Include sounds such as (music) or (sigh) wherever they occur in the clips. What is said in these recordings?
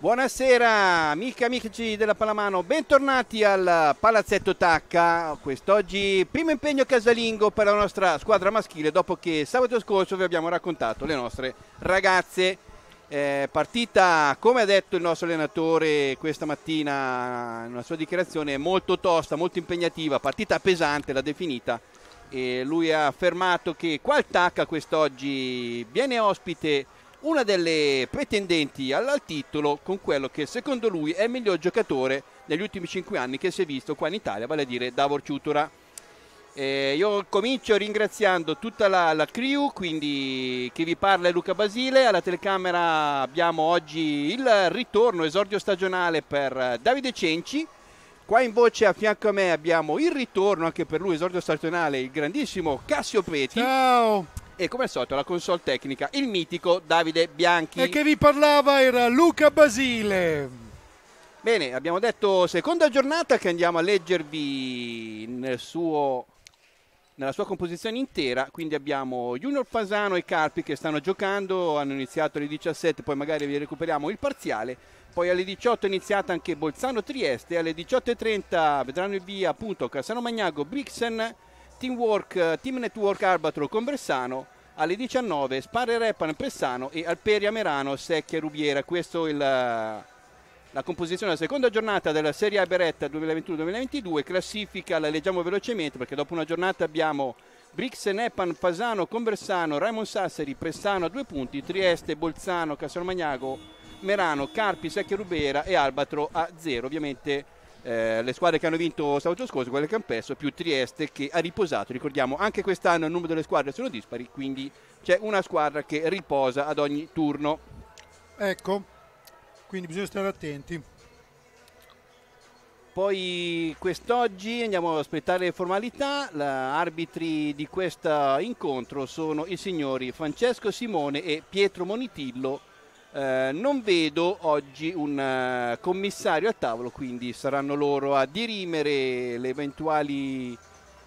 Buonasera amiche e amici della Palamano, bentornati al Palazzetto Tacca. Quest'oggi primo impegno casalingo per la nostra squadra maschile dopo che sabato scorso vi abbiamo raccontato le nostre ragazze. Eh, partita, come ha detto il nostro allenatore questa mattina in una sua dichiarazione, molto tosta, molto impegnativa, partita pesante, l'ha definita. E lui ha affermato che qua Tacca quest'oggi viene ospite una delle pretendenti al, titolo con quello che secondo lui è il miglior giocatore negli ultimi 5 anni che si è visto qua in Italia, vale a dire Davor Ciutura. Eh, io comincio ringraziando tutta la, la, crew, quindi chi vi parla è Luca Basile, alla telecamera abbiamo oggi il ritorno, esordio stagionale per Davide Cenci, qua in voce a fianco a me abbiamo il ritorno anche per lui, esordio stagionale, il grandissimo Cassio Preti. Ciao! E come al solito la console tecnica il mitico Davide Bianchi. E che vi parlava era Luca Basile. Bene, abbiamo detto seconda giornata che andiamo a leggervi nel suo, nella sua composizione intera, quindi abbiamo Junior Fasano e Carpi che stanno giocando, hanno iniziato alle 17, poi magari vi recuperiamo il parziale, poi alle 18 è iniziata anche Bolzano Trieste, alle 18.30 vedranno il via appunto Cassano Magnago, Brixen, Teamwork, Team Network Arbatro con Bressano, alle 19 Sparre Repan Pressano e Alperia Merano Secchia Rubiera. Questa è la, la composizione della seconda giornata della Serie A Beretta 2021-2022. Classifica la leggiamo velocemente perché dopo una giornata abbiamo Brixen, Epan, Fasano, Conversano, Raimon Sassari, Pressano a due punti, Trieste, Bolzano, Castelmagnago, Merano, Carpi, Secchia Rubera e Albatro a zero. Ovviamente eh, le squadre che hanno vinto sabato scorso, quelle che hanno perso, più Trieste che ha riposato. Ricordiamo anche quest'anno il numero delle squadre sono dispari, quindi c'è una squadra che riposa ad ogni turno. Ecco, quindi bisogna stare attenti. Poi quest'oggi andiamo a aspettare le formalità. Gli arbitri di questo incontro sono i signori Francesco Simone e Pietro Monitillo eh, non vedo oggi un uh, commissario a tavolo, quindi saranno loro a dirimere le eventuali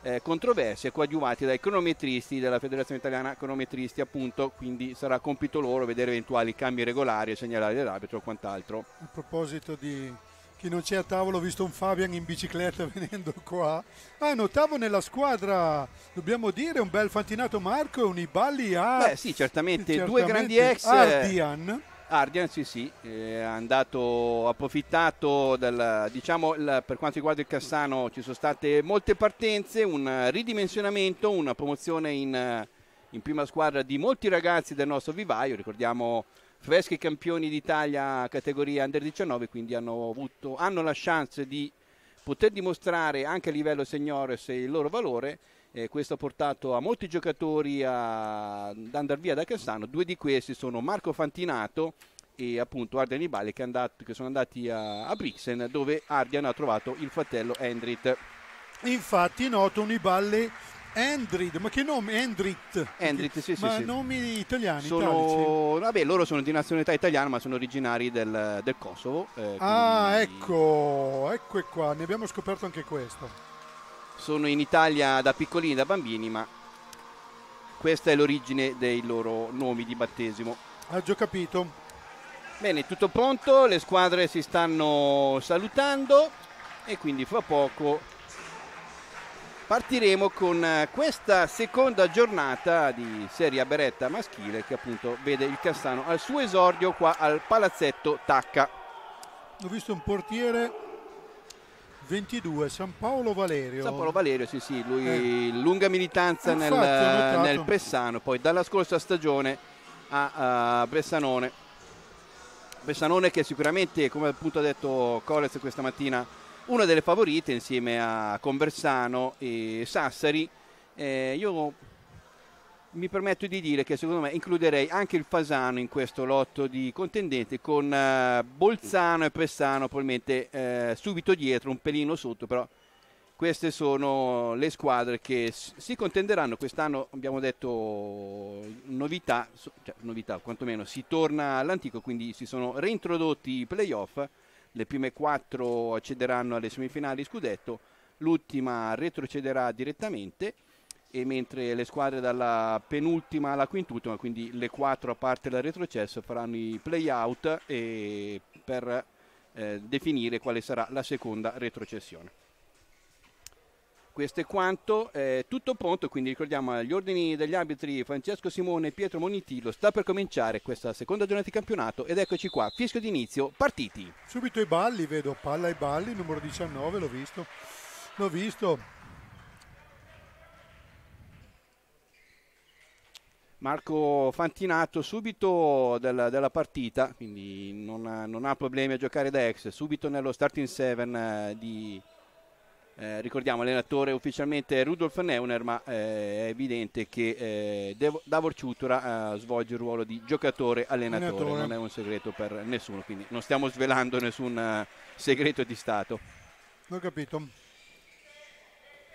eh, controversie coadiuvati dai cronometristi della Federazione Italiana Cronometristi, appunto, quindi sarà compito loro vedere eventuali cambi regolari e segnalare l'arbitro o quant'altro. A proposito di chi non c'è a tavolo, ho visto un Fabian in bicicletta (laughs) venendo qua. Ah, notavo nella squadra, dobbiamo dire, un bel fantinato Marco e un Iballi a... Beh sì, certamente, certamente due grandi ex... Ardian Ardian sì sì, è andato approfittato del, diciamo per quanto riguarda il Cassano ci sono state molte partenze, un ridimensionamento, una promozione in, in prima squadra di molti ragazzi del nostro vivaio, ricordiamo freschi campioni d'Italia categoria under 19, quindi hanno, avuto, hanno la chance di poter dimostrare anche a livello seniores il loro valore. Eh, questo ha portato a molti giocatori a, ad andare via da Cassano. Due di questi sono Marco Fantinato e appunto Ardian Ibale che, andato, che sono andati a, a, Brixen dove Ardian ha trovato il fratello Endrit. Infatti noto un Iballe Endrid, ma che nome? Endrit. Endrit, sì, sì. Ma sì. nomi italiani, sono... Vabbè, loro sono di nazionalità italiana, ma sono originari del, del Kosovo. Eh, ah, quindi... ecco, ecco qua, ne abbiamo scoperto anche questo. Sono in Italia da piccolini, da bambini, ma questa è l'origine dei loro nomi di battesimo. Ha già capito. Bene, tutto pronto, le squadre si stanno salutando e quindi fra poco partiremo con questa seconda giornata di Serie A Beretta maschile che appunto vede il Cassano al suo esordio qua al Palazzetto Tacca. Ho visto un portiere 22, San Paolo Valerio. San Paolo Valerio, sì sì, lui eh. lunga militanza nel, nel Pessano, poi dalla scorsa stagione a, a Bressanone. Bressanone che sicuramente, come appunto ha detto Collez questa mattina, una delle favorite insieme a Conversano e Sassari. Eh, io mi permetto di dire che secondo me includerei anche il Fasano in questo lotto di contendenti con eh, Bolzano e Pressano probabilmente eh, subito dietro, un pelino sotto, però queste sono le squadre che si contenderanno. Quest'anno abbiamo detto novità, cioè novità quantomeno si torna all'antico quindi si sono reintrodotti i playoff. Le prime quattro accederanno alle semifinali scudetto, l'ultima retrocederà direttamente e mentre le squadre dalla penultima alla quintultima, quindi le quattro a parte la retrocesso, faranno i play-out per eh, definire quale sarà la seconda retrocessione. Questo è quanto, eh, tutto pronto, quindi ricordiamo agli ordini degli arbitri Francesco Simone e Pietro Monitillo, sta per cominciare questa seconda giornata di campionato ed eccoci qua, fischio d'inizio, partiti. Subito i balli, vedo palla ai balli, numero 19, l'ho visto, l'ho visto. Marco Fantinato subito della, della partita, quindi non ha, non ha, problemi a giocare da ex, subito nello starting 7 eh, di eh, ricordiamo allenatore ufficialmente Rudolf Neuner, ma eh, è evidente che eh, Devo, Davor Ciutura eh, svolge il ruolo di giocatore-allenatore, non è un segreto per nessuno, quindi non stiamo svelando nessun eh, segreto di Stato. Ho capito.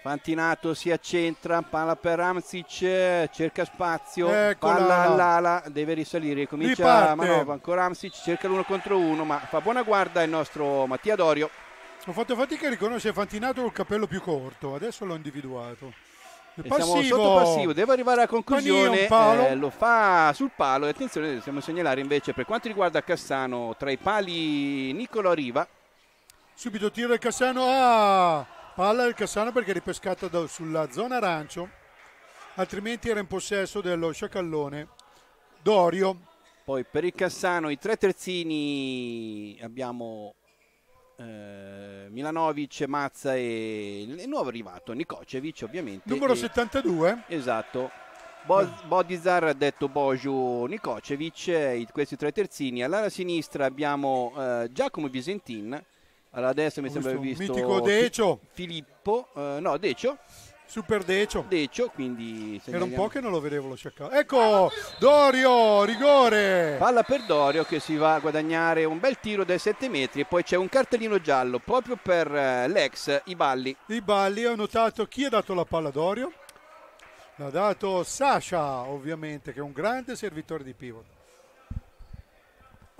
Fantinato si accentra, palla per Ramsic, cerca spazio, Eccola. palla all'ala, deve risalire, comincia la manovra, ancora Ramsic, cerca l'uno contro uno, ma fa buona guarda il nostro Mattia Dorio. Ho fatto fatica a riconoscere Fantinato col capello più corto, adesso l'ho individuato. Siamo sotto passivo, devo arrivare alla conclusione, eh, lo fa sul palo e attenzione, dobbiamo segnalare invece per quanto riguarda Cassano, tra i pali Nicolo Riva. Subito tiro del Cassano, ah, palla del Cassano perché è ripescata da, sulla zona arancio, altrimenti era in possesso dello sciacallone. Dorio. Poi per il Cassano i tre terzini abbiamo eh, Milanovic, Mazza e il nuovo arrivato Nikocevic ovviamente. Numero e, 72. Esatto. Bo- eh. Bodizar ha detto Boju Nikocevic, questi tre terzini. All'ala sinistra abbiamo eh, Giacomo Visentin, alla destra mi sembra aver visto Mitico Decio. Filippo, eh, no Decio Super Decio. Decio, quindi... Era un po' che non lo vedevo lo sciaccato. Ecco, Dorio, rigore! Palla per Dorio che si va a guadagnare un bel tiro dai 7 metri e poi c'è un cartellino giallo proprio per eh, l'ex I Balli. I Balli, ho notato chi ha dato la palla a Dorio. L'ha dato Sasha, ovviamente, che è un grande servitore di pivot.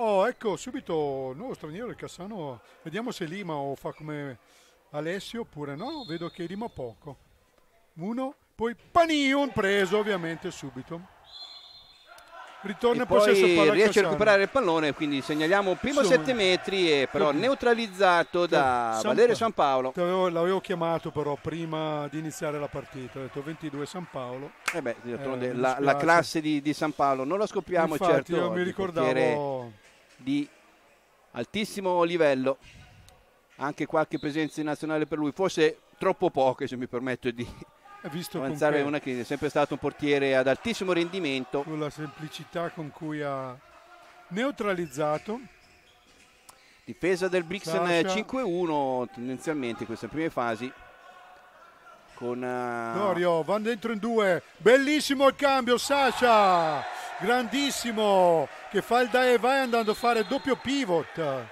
Oh, ecco, subito nuovo straniero, il Cassano. Vediamo se Lima o fa come Alessio oppure no. Vedo che Lima poco uno, poi Panion preso ovviamente subito. Ritorna e possesso poi riesce a recuperare il pallone, quindi segnaliamo primo 7 metri e però neutralizzato da San Valerio San Paolo. L'avevo chiamato però prima di iniziare la partita, ho detto 22 San Paolo. Eh beh, eh, la, la, classe di, di, San Paolo non la scopriamo Infatti, certo. Io mi ricordavo di altissimo livello, anche qualche presenza in nazionale per lui, forse troppo poche se mi permetto di visto Avanzare una che è sempre stato un portiere ad altissimo rendimento. Con la semplicità con cui ha neutralizzato. Difesa del Brixen 5-1 tendenzialmente in queste prime fasi. Con uh... Dorio, vanno dentro in due. Bellissimo il cambio, Sasha. Grandissimo. Che fa il dai e vai andando a fare doppio pivot.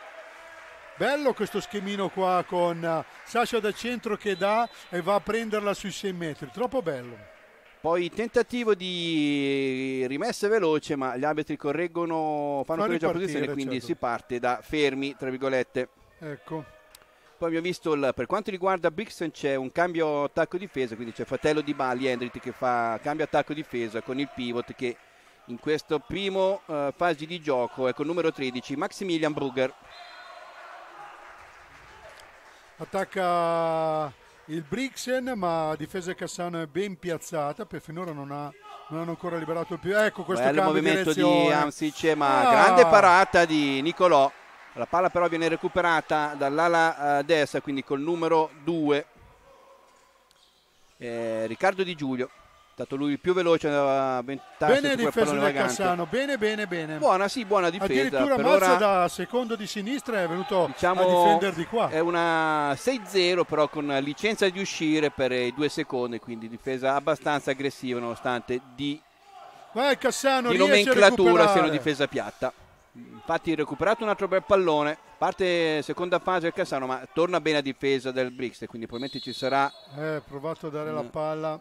Bello questo schemino qua con Sasha da centro che dà e va a prenderla sui 6 metri, troppo bello. Poi tentativo di rimessa veloce, ma gli arbitri correggono, fanno correggere la posizione, quindi certo. si parte da fermi, tra virgolette. Ecco. Poi abbiamo visto il, per quanto riguarda Brixton c'è un cambio attacco-difesa, quindi c'è fratello di Bali, Hendrit, che fa cambio attacco-difesa con il pivot che in questo primo uh, fase di gioco è con il numero 13 Maximilian Brugger. Attacca il Brixen ma difesa Cassano è ben piazzata per finora non, ha, non hanno ancora liberato il più. Ecco questo Bello cambio movimento di, di Amsic ma ah. grande parata di Nicolò. La palla però viene recuperata dall'ala uh, destra quindi col numero 2 eh, Riccardo Di Giulio stato lui il più veloce a bene difesa del Cassano bene bene bene. Buona sì buona difesa addirittura Mazza ora, da secondo di sinistra è venuto diciamo, a difendere di qua. è una 6-0 però con licenza di uscire per i due secondi quindi difesa abbastanza aggressiva nonostante di, Vai, Cassano, di nomenclatura sia una difesa piatta. Infatti recuperato un altro bel pallone. Parte seconda fase del Cassano ma torna bene a difesa del Brix quindi probabilmente ci sarà eh, provato a dare mm. la palla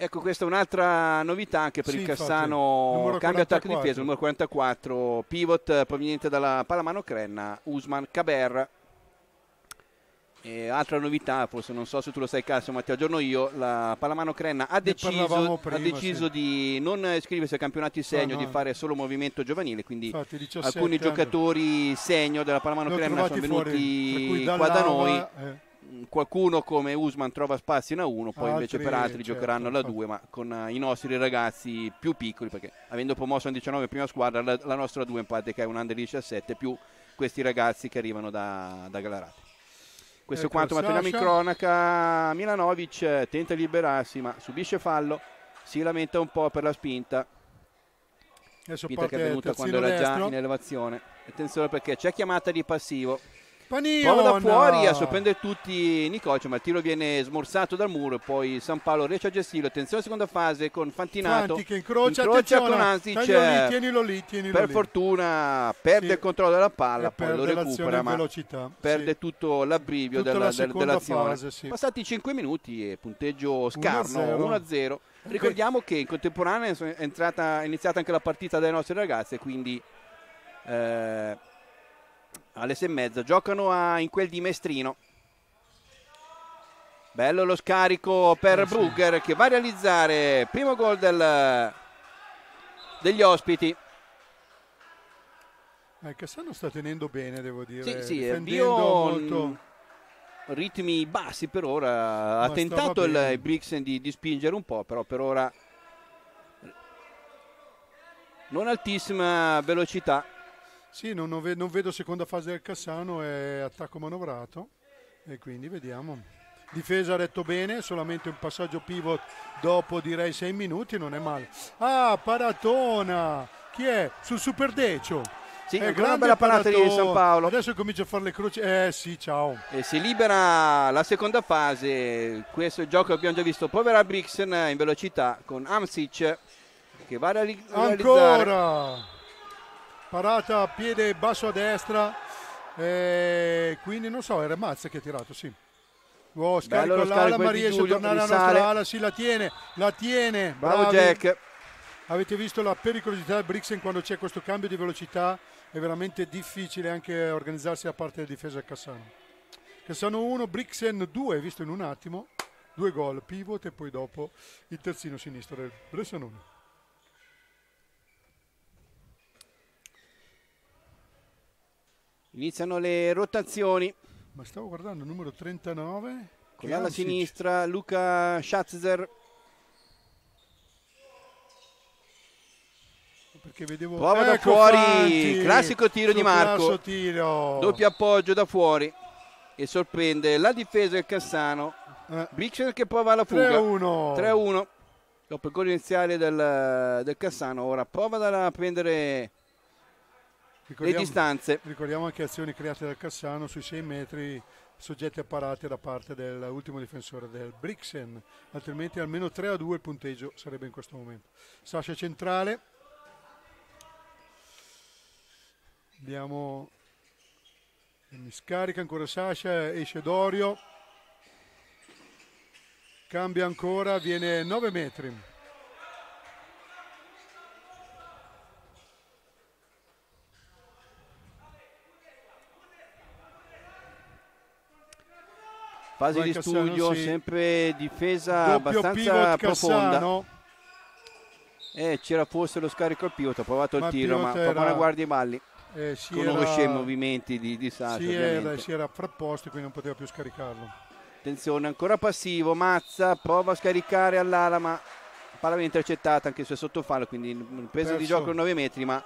Ecco, questa è un'altra novità anche per sì, il Cassano. Cambio attacco difesa, numero 44, pivot proveniente dalla Palamano Crenna, Usman Caber. E altra novità, forse non so se tu lo sai Cassio, ma ti aggiorno io, la Pallamano Crenna ha deciso, prima, ha deciso sì. di non iscriversi ai campionati segno, no. di fare solo movimento giovanile, quindi Infatti, 17 alcuni anni. giocatori segno della ho Crenna sono fuori, venuti cui qua da noi. eh, Qualcuno come Usman trova spazio in A1, poi invece Altri, per altri certo, giocheranno la infatti. 2, ma con eh, i nostri ragazzi più piccoli, perché avendo promosso in 19 prima squadra, la, la nostra 2 in parte che è un under 17 più questi ragazzi che arrivano da, da Galarate. Questo è Ecco, quanto materiamo in Sasha. cronaca. Milanovic eh, tenta di liberarsi, ma subisce fallo. Si lamenta un po' per la spinta. adesso Spinta che è venuta quando era già in elevazione. Attenzione perché c'è chiamata di passivo. Panion! Da fuori a sorprendere tutti Nicoce, ma il tiro viene smorzato dal muro e poi San Paolo riesce a gestirlo. Attenzione seconda fase con Fantinato. Fanti che incrocia, Incrocia con Anzic. lì, tienilo lì, tienilo Per lì. fortuna perde Sì. il controllo della palla, E poi lo recupera, ma velocità. perde sì. tutto l'abbrivio Tutta della- la dell'azione. fase, sì. Passati 5 minuti e punteggio scarno 1-0. 1-0. Ricordiamo che in contemporanea è entrata, è iniziata anche la partita delle nostre ragazze, quindi eh, alle sei e mezza giocano a- in quel di Mestrino. Bello lo scarico per Eh, sì. Brugger che va a realizzare primo gol del- degli ospiti. Eh, Cassano sta tenendo bene, devo dire. Sì, sì, difendendo molto. mh, ritmi bassi per ora. Ha Ma tentato stava il, il Brixen di, di spingere un po', però per ora non altissima velocità. Sì, non, non ve- non vedo seconda fase del Cassano, è attacco manovrato e quindi vediamo. Difesa ha retto bene, solamente un passaggio pivot dopo direi 6 minuti, non è male. Ah, Paratona! Chi è? Sul Super Decio. Sì, Eh, una grande bella parata di. San Paolo. Adesso comincia a fare le croci. Eh sì, ciao. E si libera la seconda fase. Questo è il gioco che abbiamo già visto. Poi Brixen in velocità con Amsic che va a reali- realizzare. Ancora! Parata a piede basso a destra. Eh, quindi non so, era Mazza che ha tirato, sì. Oh, scarico lo all'ala, scarico ma riesce a tornare alla nostra ala, sì, la tiene, la tiene. Bravo bravi. Jack. Avete visto la pericolosità del Brixen quando c'è questo cambio di velocità? È veramente difficile anche organizzarsi da parte della difesa del Cassano. Cassano 1, Brixen 2, visto in un attimo. Due gol, pivot e poi dopo il terzino sinistro del Bressanone. Iniziano le rotazioni. Ma stavo guardando il numero 39. Con Amsic. sinistra Luca Schatzer. Perché vedevo Prova da Ecco fuori, Fanti, classico tiro di Marco. tiro. Doppio appoggio da fuori. E sorprende la difesa del Cassano. Eh, Brixen che prova la fuga. 3-1. 3-1. Dopo il gol iniziale del, del Cassano. Ora prova da prendere le distanze. ricordiamo anche azioni create dal Cassano sui 6 metri soggetti a parate da parte dell'ultimo difensore del Brixen. Altrimenti almeno 3-2 il punteggio sarebbe in questo momento. Sasha centrale. Abbiamo mi scarica ancora Sasha, esce Dorio. Cambia ancora, viene 9 metri. Fase di Cassano, studio, sì. sempre difesa Doppio abbastanza profonda. Eh, c'era forse lo scarico al pivot, ha provato il Ma il tiro, ma era- una guardia i balli. Eh, Conosce era- i movimenti di, di Sasha, si era, si era frapposto quindi non poteva più scaricarlo. Attenzione, ancora passivo, Mazza prova a scaricare all'ala, ma palla viene intercettata anche se è sotto fallo, quindi presa di Perso. gioco 9 metri, ma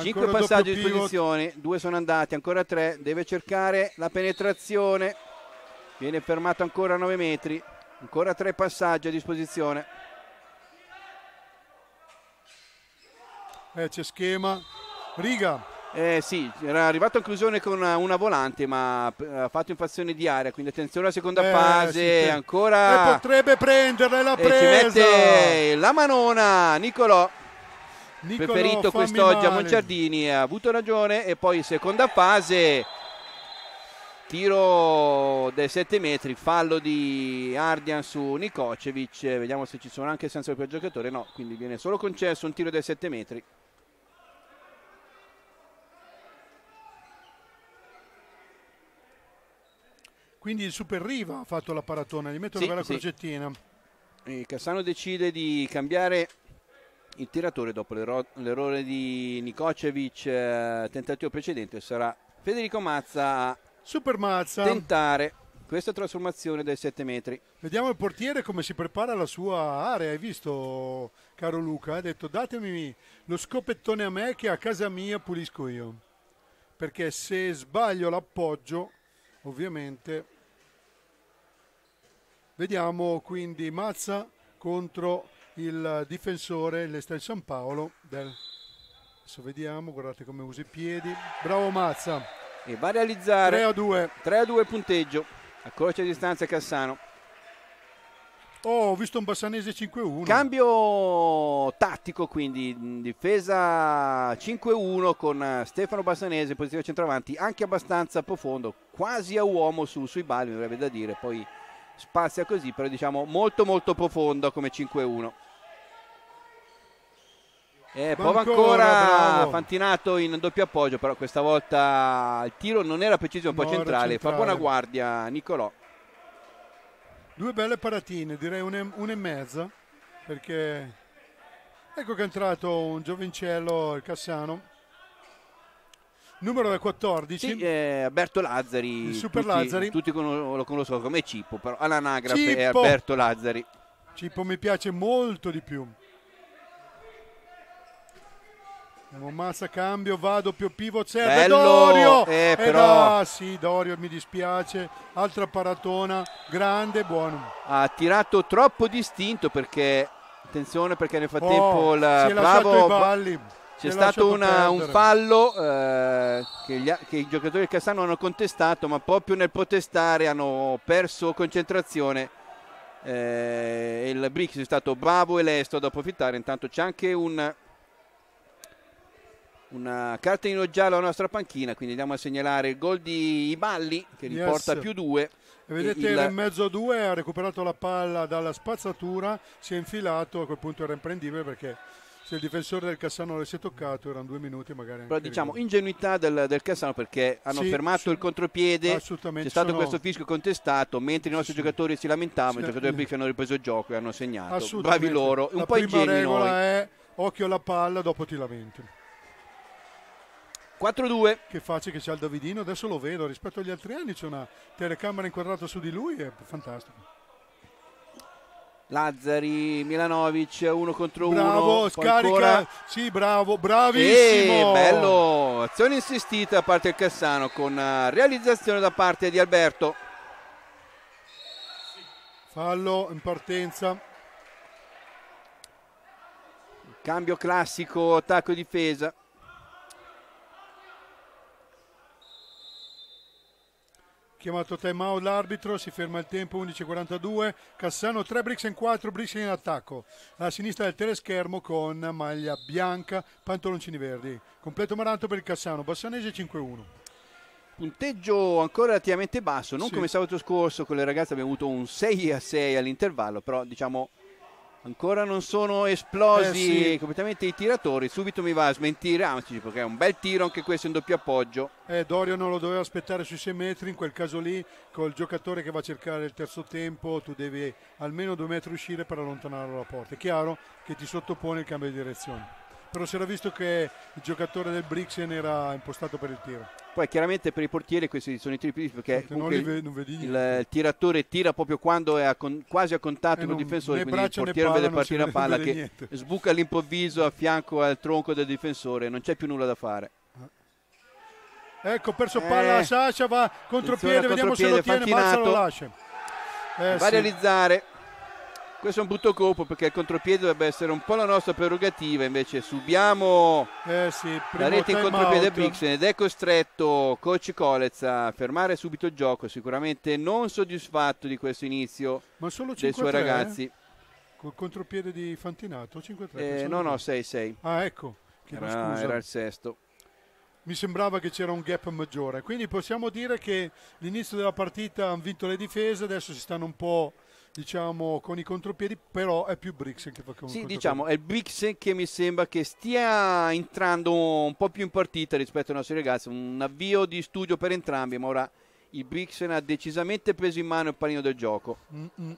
5 Ancora passaggi pivot. disposizione, due sono andati, ancora 3, deve cercare la penetrazione, viene fermato ancora a 9 metri, ancora 3 passaggi a disposizione. Eh, c'è schema. Riga. Eh sì, era arrivato a conclusione con una, una volante, ma eh, ha fatto infrazione di area, quindi attenzione alla seconda Eh, fase, sì, ancora... E potrebbe prenderla e l'ha E ci presa. mette la manona Nicolò, Niccolò, preferito quest'oggi a male. Monciardini, ha avuto ragione e poi seconda fase, tiro dai 7 metri, fallo di Ardian su Nikocevic, vediamo se ci sono anche senza per giocatore, no, quindi viene solo concesso un tiro dai 7 metri. quindi il Super Riva ha fatto la paratona, gli mettono Sì, una bella sì. crocettina. E Cassano decide di cambiare il tiratore dopo l'errore di Nikocevic, eh, tentativo precedente. Sarà Federico Mazza a Super Mazza. tentare questa trasformazione dai 7 metri. Vediamo il portiere come si prepara alla sua area. Hai visto, caro Luca? Ha detto datemi lo scopettone a me che a casa mia pulisco io. Perché se sbaglio l'appoggio, ovviamente... Vediamo quindi Mazza contro il difensore, l'Estel San Paolo. Del... Adesso vediamo, guardate come usa i piedi. Bravo Mazza. E va a realizzare 3 a 2. 3 a 2 il punteggio. Accorcia distanza Cassano. Oh, ho visto un Bassanese 5-1. Cambio tattico quindi in difesa 5-1 con eh, Stefano Bassanese posizione centravanti anche abbastanza profondo, quasi a uomo su- sui balli mi verrebbe da dire, poi spazia così, però diciamo molto molto profondo come 5-1. E prova ancora, ancora. Fantinato in doppio appoggio, però questa volta il tiro non era preciso, un po' No, era centrale, fa centrale. buona guardia Nicolò. Due belle paratine, direi una e, una e mezza, perché ecco che è entrato un giovincello, il Cassano. Numero da 14. Sì, eh, Alberto Lazzari. Il Super tutti, Lazzari. Tutti lo conoscono come Cippo, però all'anagrafe è! Alberto Lazzari. Cippo mi piace molto di più. Andiamo Mazza, cambio, va, doppio pivot, serve Bello! Dorio! Eh, E però- da, sì, Dorio mi dispiace. Altra paratona, grande, buono. Ha tirato troppo distinto perché, attenzione perché nel frattempo Oh, lasciato bravo c'è stato una- un fallo eh, che, gli che i giocatori del Cassano hanno contestato, ma proprio nel protestare hanno perso concentrazione. Eh, il Brix è stato bravo e lesto ad approfittare. Intanto c'è anche un, una cartellino giallo alla nostra panchina, quindi andiamo a segnalare il gol di Iballi che Yes. riporta più due. E vedete Il- in mezzo a due, ha recuperato la palla dalla spazzatura, si è infilato, a quel punto era imprendibile perché se il difensore del Cassano l'avesse toccato erano due minuti magari. Però diciamo rigore. ingenuità del, del Cassano perché hanno Sì, fermato sì. il contropiede, c'è stato sono- questo fischio contestato, mentre i nostri Sì, giocatori si lamentavano, i giocatori del. Brix hanno ripreso il gioco e hanno segnato. Bravi loro, un la po' prima ingenui regola noi. è occhio alla palla, dopo ti lamenti. 4-2, Che facile che c'ha il Davidino, adesso lo vedo, rispetto agli altri anni c'è una telecamera inquadrata su di lui, è fantastico. Lazzari, Milanovic, uno contro Bravo, uno. scarica, ancora- sì bravo, E bravissimo. bello, azione insistita da parte del Cassano con eh, realizzazione da parte di Alberto. Fallo in partenza. Cambio classico, attacco e difesa. Chiamato time out l'arbitro, si ferma il tempo 11.42, Cassano 3 bricks in 4, bricks in attacco. Alla sinistra del teleschermo con maglia bianca, pantaloncini verdi. Completo maranto per il Cassano, Bassanese 5-1. Punteggio ancora relativamente basso, non Sì. come sabato scorso con le ragazze abbiamo avuto un 6 a 6 all'intervallo, però diciamo ancora non sono esplosi Eh, sì. completamente i tiratori. Subito mi va a smentire, anzi perché è un bel tiro anche questo in doppio appoggio. Eh, Dorio non lo doveva aspettare sui 6 metri, in quel caso lì col giocatore che va a cercare il terzo tempo tu devi almeno due metri uscire per allontanarlo dalla porta. È chiaro che ti sottopone il cambio di direzione. Però si era visto che il giocatore del Brixen era impostato per il tiro. Poi chiaramente per i portieri questi sono i tiri più difficili perché ve- il, il tiratore tira proprio quando è a con- quasi a contatto Eh, con il difensore, quindi il portiere palla, vede partire la palla (laughs) che niente. sbuca all'improvviso a fianco al tronco del difensore, non c'è più nulla da fare. Ecco, perso Eh. palla a Sasha, va contropiede, vediamo se lo tiene, Mazza lo lascia. Eh, va a sì. realizzare. Questo è un brutto colpo perché il contropiede dovrebbe essere un po' la nostra prerogativa, invece subiamo Eh sì, la rete in contropiede. Brixen ed è costretto coach Colez a fermare subito il gioco, sicuramente non soddisfatto di questo inizio Ma solo dei 5-3, suoi ragazzi. eh? Col contropiede di Fantinato, 5-3. Eh, no, no, 6-6. Ah, ecco. Chiedo Era, era il sesto. Mi sembrava che c'era un gap maggiore. Quindi possiamo dire che l'inizio della partita hanno vinto le difese, adesso si stanno un po' diciamo con i contropiedi, però è più Brixen che fa con Sì, diciamo, è il Brixen che mi sembra che stia entrando un po' più in partita rispetto ai nostri ragazzi. Un avvio di studio per entrambi, ma ora il Brixen ha decisamente preso in mano il panino del gioco. Mm-mm.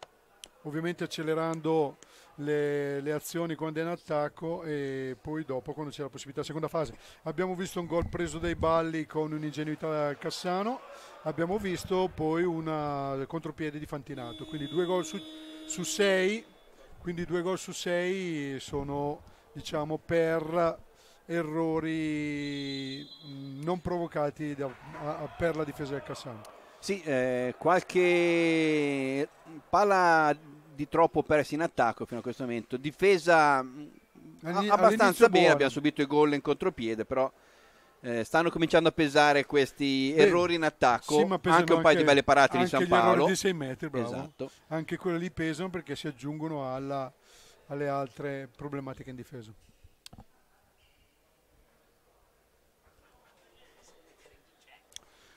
Ovviamente accelerando le, le, azioni quando è in attacco e poi dopo quando c'è la possibilità. Seconda fase. Abbiamo visto un gol preso dai balli con un'ingenuità al Cassano abbiamo visto poi una contropiede di Fantinato. Quindi due gol su, su sei. Quindi due gol su sei sono diciamo per errori non provocati da, a, per la difesa del Cassano sì, eh, qualche palla di troppo persi in attacco fino a questo momento. Difesa Agli, abbastanza bene, buono. abbiamo subito i gol in contropiede, però eh, stanno cominciando a pesare questi Beh, errori in attacco, sì, anche un paio anche, di belle parate di San Paolo. di 6 metri, bravo. Esatto. Anche quelli lì pesano perché si aggiungono alla, alle altre problematiche in difesa.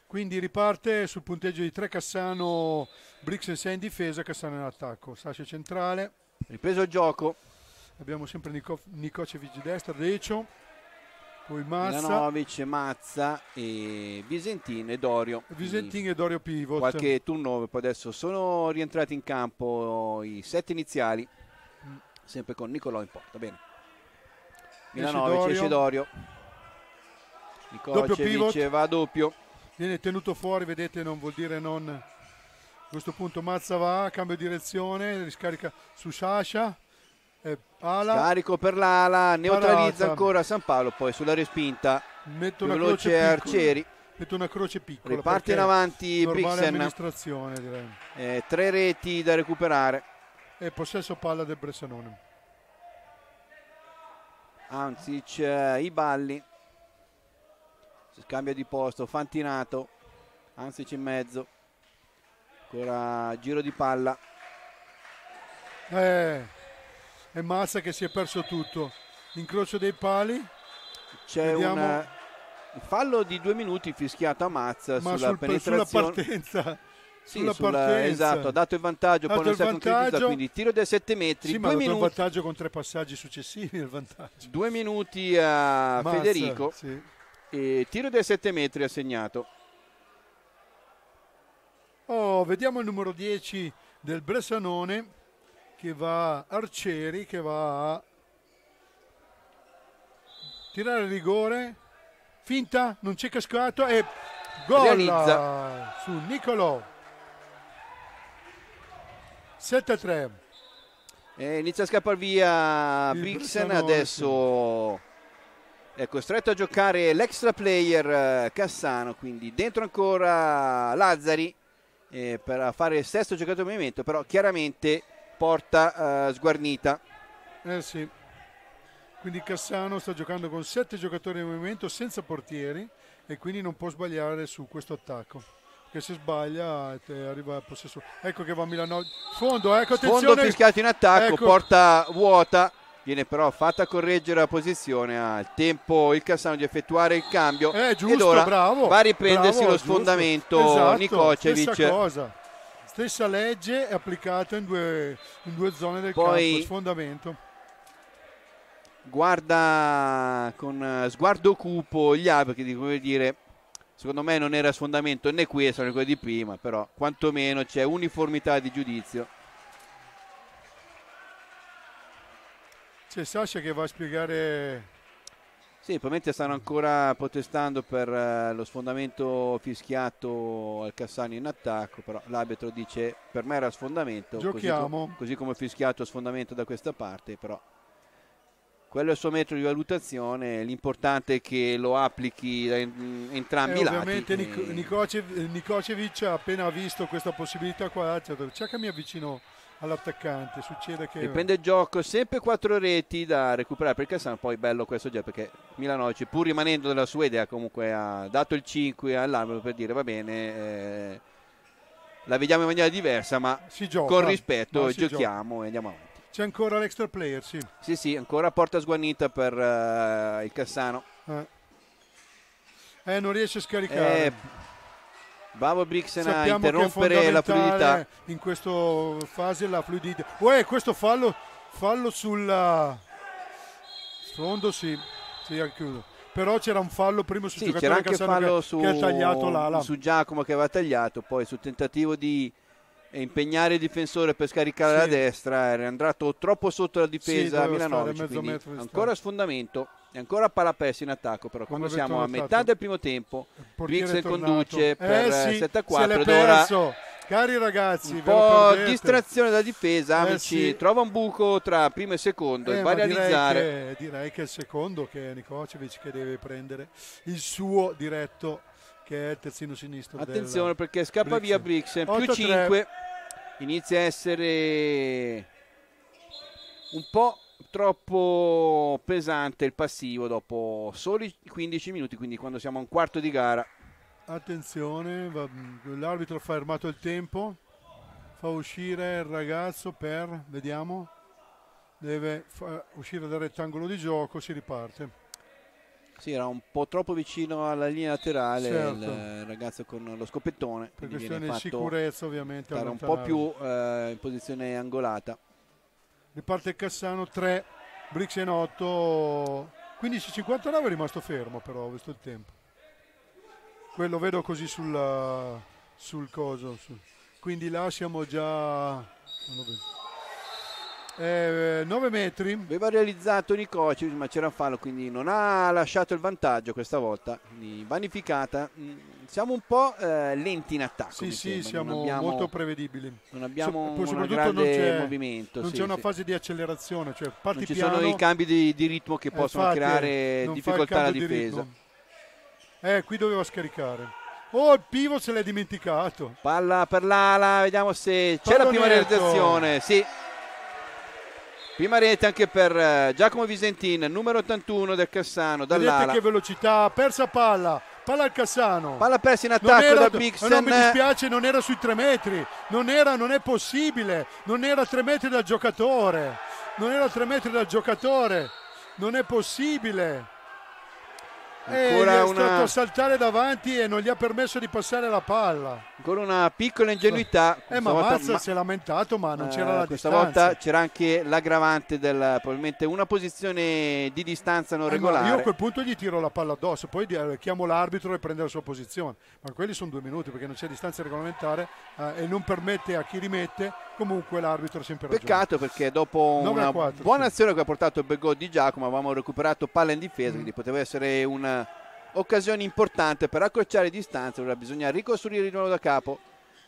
Quindi riparte sul punteggio di 3 Cassano, Brixen 6 in difesa, Cassano in attacco. Sasha centrale. Ripreso il gioco. Abbiamo sempre Nico, Nicocevic destra, Decio. Poi Mazza. Milanovic, Mazza e Visentin e Dorio. Visentin e Dorio pivot. Qualche turnover, poi adesso sono rientrati in campo i sette iniziali, mm. sempre con Nicolò in porta. Bene. Milanovic esce Dorio. Nicocevic va a doppio viene tenuto fuori, vedete non vuol dire non... A questo punto Mazza va, cambio direzione, riscarica su Sasha. Eh, ala. Scarico per l'ala, neutralizza Parata. ancora San Paolo, poi sulla respinta. Metto una croce. Arcieri. Metto una croce piccola. Riparte in avanti direi. Eh, tre reti da recuperare. E possesso palla del Bressanone. Anzic, eh, i balli scambio di posto, Fantinato, Ansic in mezzo, ancora giro di palla. Eh, è Mazza che si è perso tutto, incrocio dei pali. C'è Vediamo... un fallo di due minuti fischiato a Mazza Ma sulla sul, penetrazione. Sulla partenza. Sì, sulla sulla, partenza. esatto, ha dato il vantaggio, poi non si è concretizzato, quindi tiro da 7 metri. Sì, due ma minuti. il vantaggio con tre passaggi successivi. Due minuti a Mazza, Federico. Sì. E tiro dai 7 metri assegnato. Oh, vediamo il numero 10 del Bressanone che va Arcieri che va a tirare il rigore. Finta, non c'è cascato e gol su Nicolò. 7-3. E inizia a scappare via Brixen, adesso è costretto a giocare l'extra player eh, Cassano, quindi dentro ancora Lazzari eh, per fare il sesto giocatore di movimento, però chiaramente porta eh, sguarnita. Eh sì, quindi Cassano sta giocando con sette giocatori di movimento senza portieri e quindi non può sbagliare su questo attacco. Che se sbaglia arriva al possesso. Ecco che va a Milano. Fondo, ecco attenzione. Fondo fischiato in attacco, ecco. porta vuota viene però fatta correggere la posizione ha il tempo il Cassano di effettuare il cambio. Eh, giusto, ed ora bravo, va a riprendersi bravo, lo sfondamento esatto, Nikocevic. stessa cosa. Stessa legge applicata in due, in due zone del Poi, campo sfondamento. Guarda con sguardo cupo gli altri che come dire secondo me non era sfondamento né questo né quello di prima però quantomeno c'è uniformità di giudizio C'è Sasha che va a spiegare. Sì, probabilmente stanno ancora protestando per uh, lo sfondamento fischiato al Cassani in attacco, però l'arbitro dice per me era sfondamento. Giochiamo. Così, così come fischiato sfondamento da questa parte, però quello è il suo metro di valutazione, l'importante è che lo applichi da entrambi i lati. Ovviamente Nic- Nikocevic appena visto questa possibilità qua, cioè, c'è che mi avvicino all'attaccante. Succede che. Riprende il gioco, sempre quattro reti da recuperare per Cassano. Poi bello questo gioco perché Milanovic, pur rimanendo nella sua idea, comunque ha dato il 5 all'arbitro per dire va bene. Eh, la vediamo in maniera diversa, ma gioca, con rispetto ma giochiamo gioca. e andiamo avanti. C'è ancora l'extra player, sì. Sì, sì, ancora porta sguanita per uh, il Cassano. Eh. eh. non riesce a scaricare. Eh, Bravo Brixen a interrompere la fluidità. In questa fase la fluidità. Uè, questo fallo, fallo sul sfondo, sì, sì, chiudo. però c'era un fallo prima sul Sì, giocatore c'era anche Cassano fallo che, su, che ha tagliato l'ala. su Giacomo che aveva tagliato, poi sul tentativo di impegnare il difensore per scaricare Sì. la destra, era andato troppo sotto la difesa doveva Milanovic, stare quindi di ancora sfondamento e ancora palla persa in attacco, però quando siamo a metà del primo tempo, Brixen tornato. conduce per eh sì, 7 a se 4 l'è ed ora. Cari ragazzi, un po' distrazione da difesa, Eh Amici sì. trova un buco tra primo e secondo Eh, e va a ma direi realizzare che, direi che è il secondo che è Nikocevic che deve prendere il suo diretto che è il terzino sinistro Attenzione perché scappa via Brixen, più 8-3. 5, inizia a essere un po' troppo pesante il passivo dopo soli 15 minuti, quindi quando siamo a un quarto di gara. Attenzione, l'arbitro ha fermato il tempo, fa uscire il ragazzo per, vediamo, deve uscire dal rettangolo di gioco, si riparte. Sì, era un po' troppo vicino alla linea laterale Certo. il ragazzo con lo scoppettone, Per questione di sicurezza ovviamente. stare un po' più eh, in posizione angolata. Riparte Cassano 3, Brixen 8, 15.59 è rimasto fermo però, ho visto il tempo. Quello vedo così sul, sul coso. su- Quindi là siamo già... Eh, 9 metri. Aveva realizzato Nikocevic ma c'era fallo quindi non ha lasciato il vantaggio questa volta, quindi vanificata. Siamo un po' eh, lenti in attacco. Sì, sì, sembra. siamo abbiamo, molto prevedibili. non abbiamo So- un grande non c'è- movimento. Non sì, c'è una sì. fase di accelerazione, cioè parti Non ci piano, sono i cambi di, di ritmo che eh, possono infatti, creare il difficoltà alla di difesa. ritmo. Eh, qui doveva scaricare. Oh, il pivot se l'è dimenticato. Palla per l'ala, vediamo se c'è la prima realizzazione. Sì. Prima rete anche per eh, Giacomo Visentin, numero 81 del Cassano, Vedete dall'ala. che velocità, persa palla, palla al Cassano. Palla persa in attacco era- da no, Bixen. non mi dispiace, non era sui tre metri, non, era, non è possibile, non era tre metri dal giocatore, non era tre metri dal giocatore, non è possibile. Ancora gli è una- stato a saltare davanti e non gli ha permesso di passare la palla. Ancora una piccola ingenuità. Eh, ma volta Mazza ma- si è lamentato, ma non eh, c'era la questa distanza. volta c'era anche l'aggravante del probabilmente una posizione di distanza non Eh, regolare. io a quel punto gli tiro la palla addosso, poi eh, chiamo l'arbitro e prende la sua posizione. Ma quelli sono due minuti perché non c'è distanza regolamentare eh, e non permette a chi rimette. Comunque l'arbitro ha sempre ragione. Peccato perché dopo 9 a una 4, buona sì. azione che ha portato il bel gol di Giacomo avevamo recuperato palla in difesa, Mm. quindi poteva essere un'occasione importante per accorciare distanze, ora bisogna ricostruire di nuovo da capo.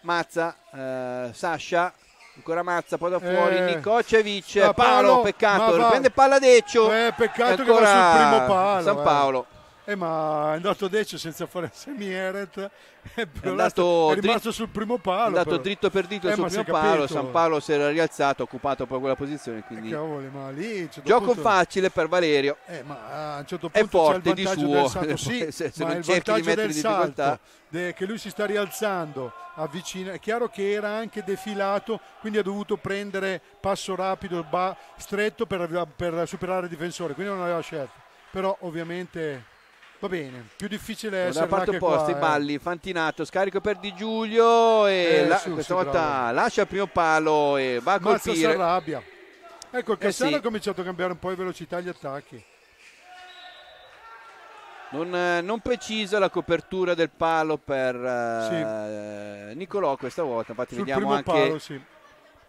Mazza, eh, Sasha, ancora Mazza, poi da fuori, Eh, Nikocevic, Paolo, palo, peccato, riprende palla Deccio. Eh, peccato che va sul primo palo. San eh. Paolo. Eh, ma è andato Deccio senza fare semi-eret. (laughs) È, andato è rimasto dritto- sul primo È palo. andato però. dritto per dritto Eh, sul primo è palo. San Paolo si era rialzato, ha occupato poi quella posizione, Eh, quindi cavoli, ma lì, certo gioco punto- facile per Valerio. Eh, ma a un certo È punto c'è forte di suo, (laughs) sì, se- se ma non il cerchi di vantaggio mettere del in difficoltà. salto, de- che lui si sta rialzando, avvicina, è chiaro che era anche defilato, quindi ha dovuto prendere passo rapido, ba- stretto per, per superare il difensore, quindi non aveva scelta. Però ovviamente va bene, più difficile essere là parte opposta qua, i eh. balli, Fantinato, scarico per Di Giulio e Eh, la- su, questa sì, volta bravo. lascia il primo palo e va a Mazza colpire. arrabbia. Ecco, il Eh, Cassano sì. ha cominciato a cambiare un po' di velocità agli attacchi. Non, eh, non precisa la copertura del palo per eh, Nicolò questa volta, infatti Sul vediamo anche palo, sì.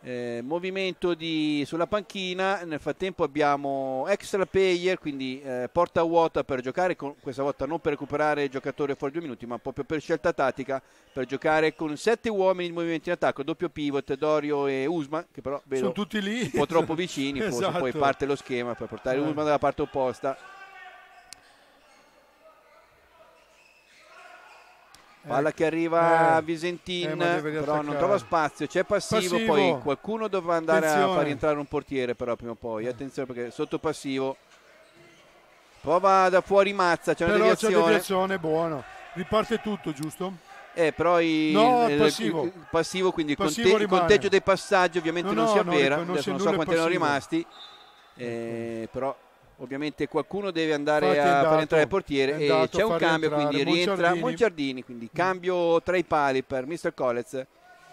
Eh, movimento di- sulla panchina, nel frattempo abbiamo extra player, quindi eh, porta vuota per giocare, con, questa volta non per recuperare il giocatore fuori due minuti, ma proprio per scelta tattica, per giocare con sette uomini in movimento in attacco, doppio pivot, Dorio e Usman, che però vedo Sono tutti lì. un po' troppo vicini, (laughs) forse Esatto. poi parte lo schema per portare Eh. Usman dalla parte opposta. Palla che arriva Eh. a Visentin, Eh, ma deve però non trova spazio, c'è passivo, Passivo. poi qualcuno dovrà andare a Attenzione. far rientrare un portiere però prima o poi, attenzione perché sotto passivo prova da fuori Mazza, c'è una Però c'è deviazione, deviazione, buono. Riparte tutto, giusto? eh, però i- No, il, passivo. il- passivo, quindi il, Passivo conte- il conteggio dei passaggi ovviamente No, non no, si non avvera, non si non so quanti erano rimasti, eh, però ovviamente qualcuno deve andare Infatti a andato, far entrare il portiere e c'è un cambio, rientrare quindi rientra Monciardini. Monciardini, quindi cambio tra i pali per Mr. Collez.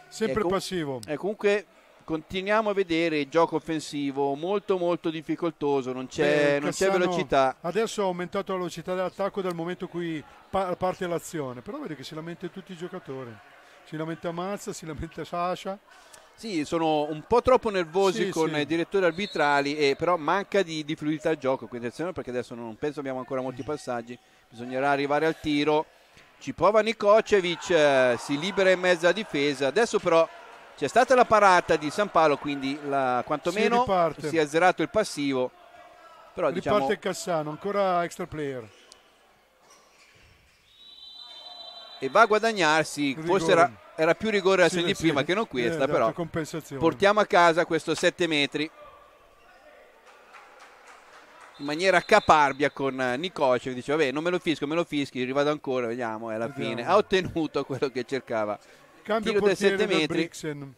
Sempre Ecco. passivo. Eh, comunque continuiamo a vedere gioco offensivo molto molto difficoltoso, non c'è, velocità. Adesso ha aumentato la velocità dell'attacco dal momento in cui pa- parte l'azione, però vede che si lamenta tutti i giocatori. Si lamenta Mazza, si lamenta Sasha. Sì, sono un po' troppo nervosi Sì, con sì. i direttori arbitrali, e però manca di, di fluidità al gioco. Quindi attenzione perché adesso non penso abbiamo ancora molti passaggi. Bisognerà arrivare al tiro. Ci prova Nikocevic, eh, si libera in mezzo alla difesa. Adesso però c'è stata la parata di San Paolo, quindi la- quantomeno Si si è azzerato il passivo. Però diciamo Riparte Cassano, ancora extra player. e va a guadagnarsi. Forse era, era più rigore la Sì, di sì. prima che non questa, Eh, però portiamo a casa questo 7 metri in maniera caparbia con eh, Nicoce dice vabbè non me lo fisco me lo fischi rivado ancora vediamo e alla Vediamo. fine ha ottenuto quello che cercava Cambio tiro del portiere 7 del metri. Brixen.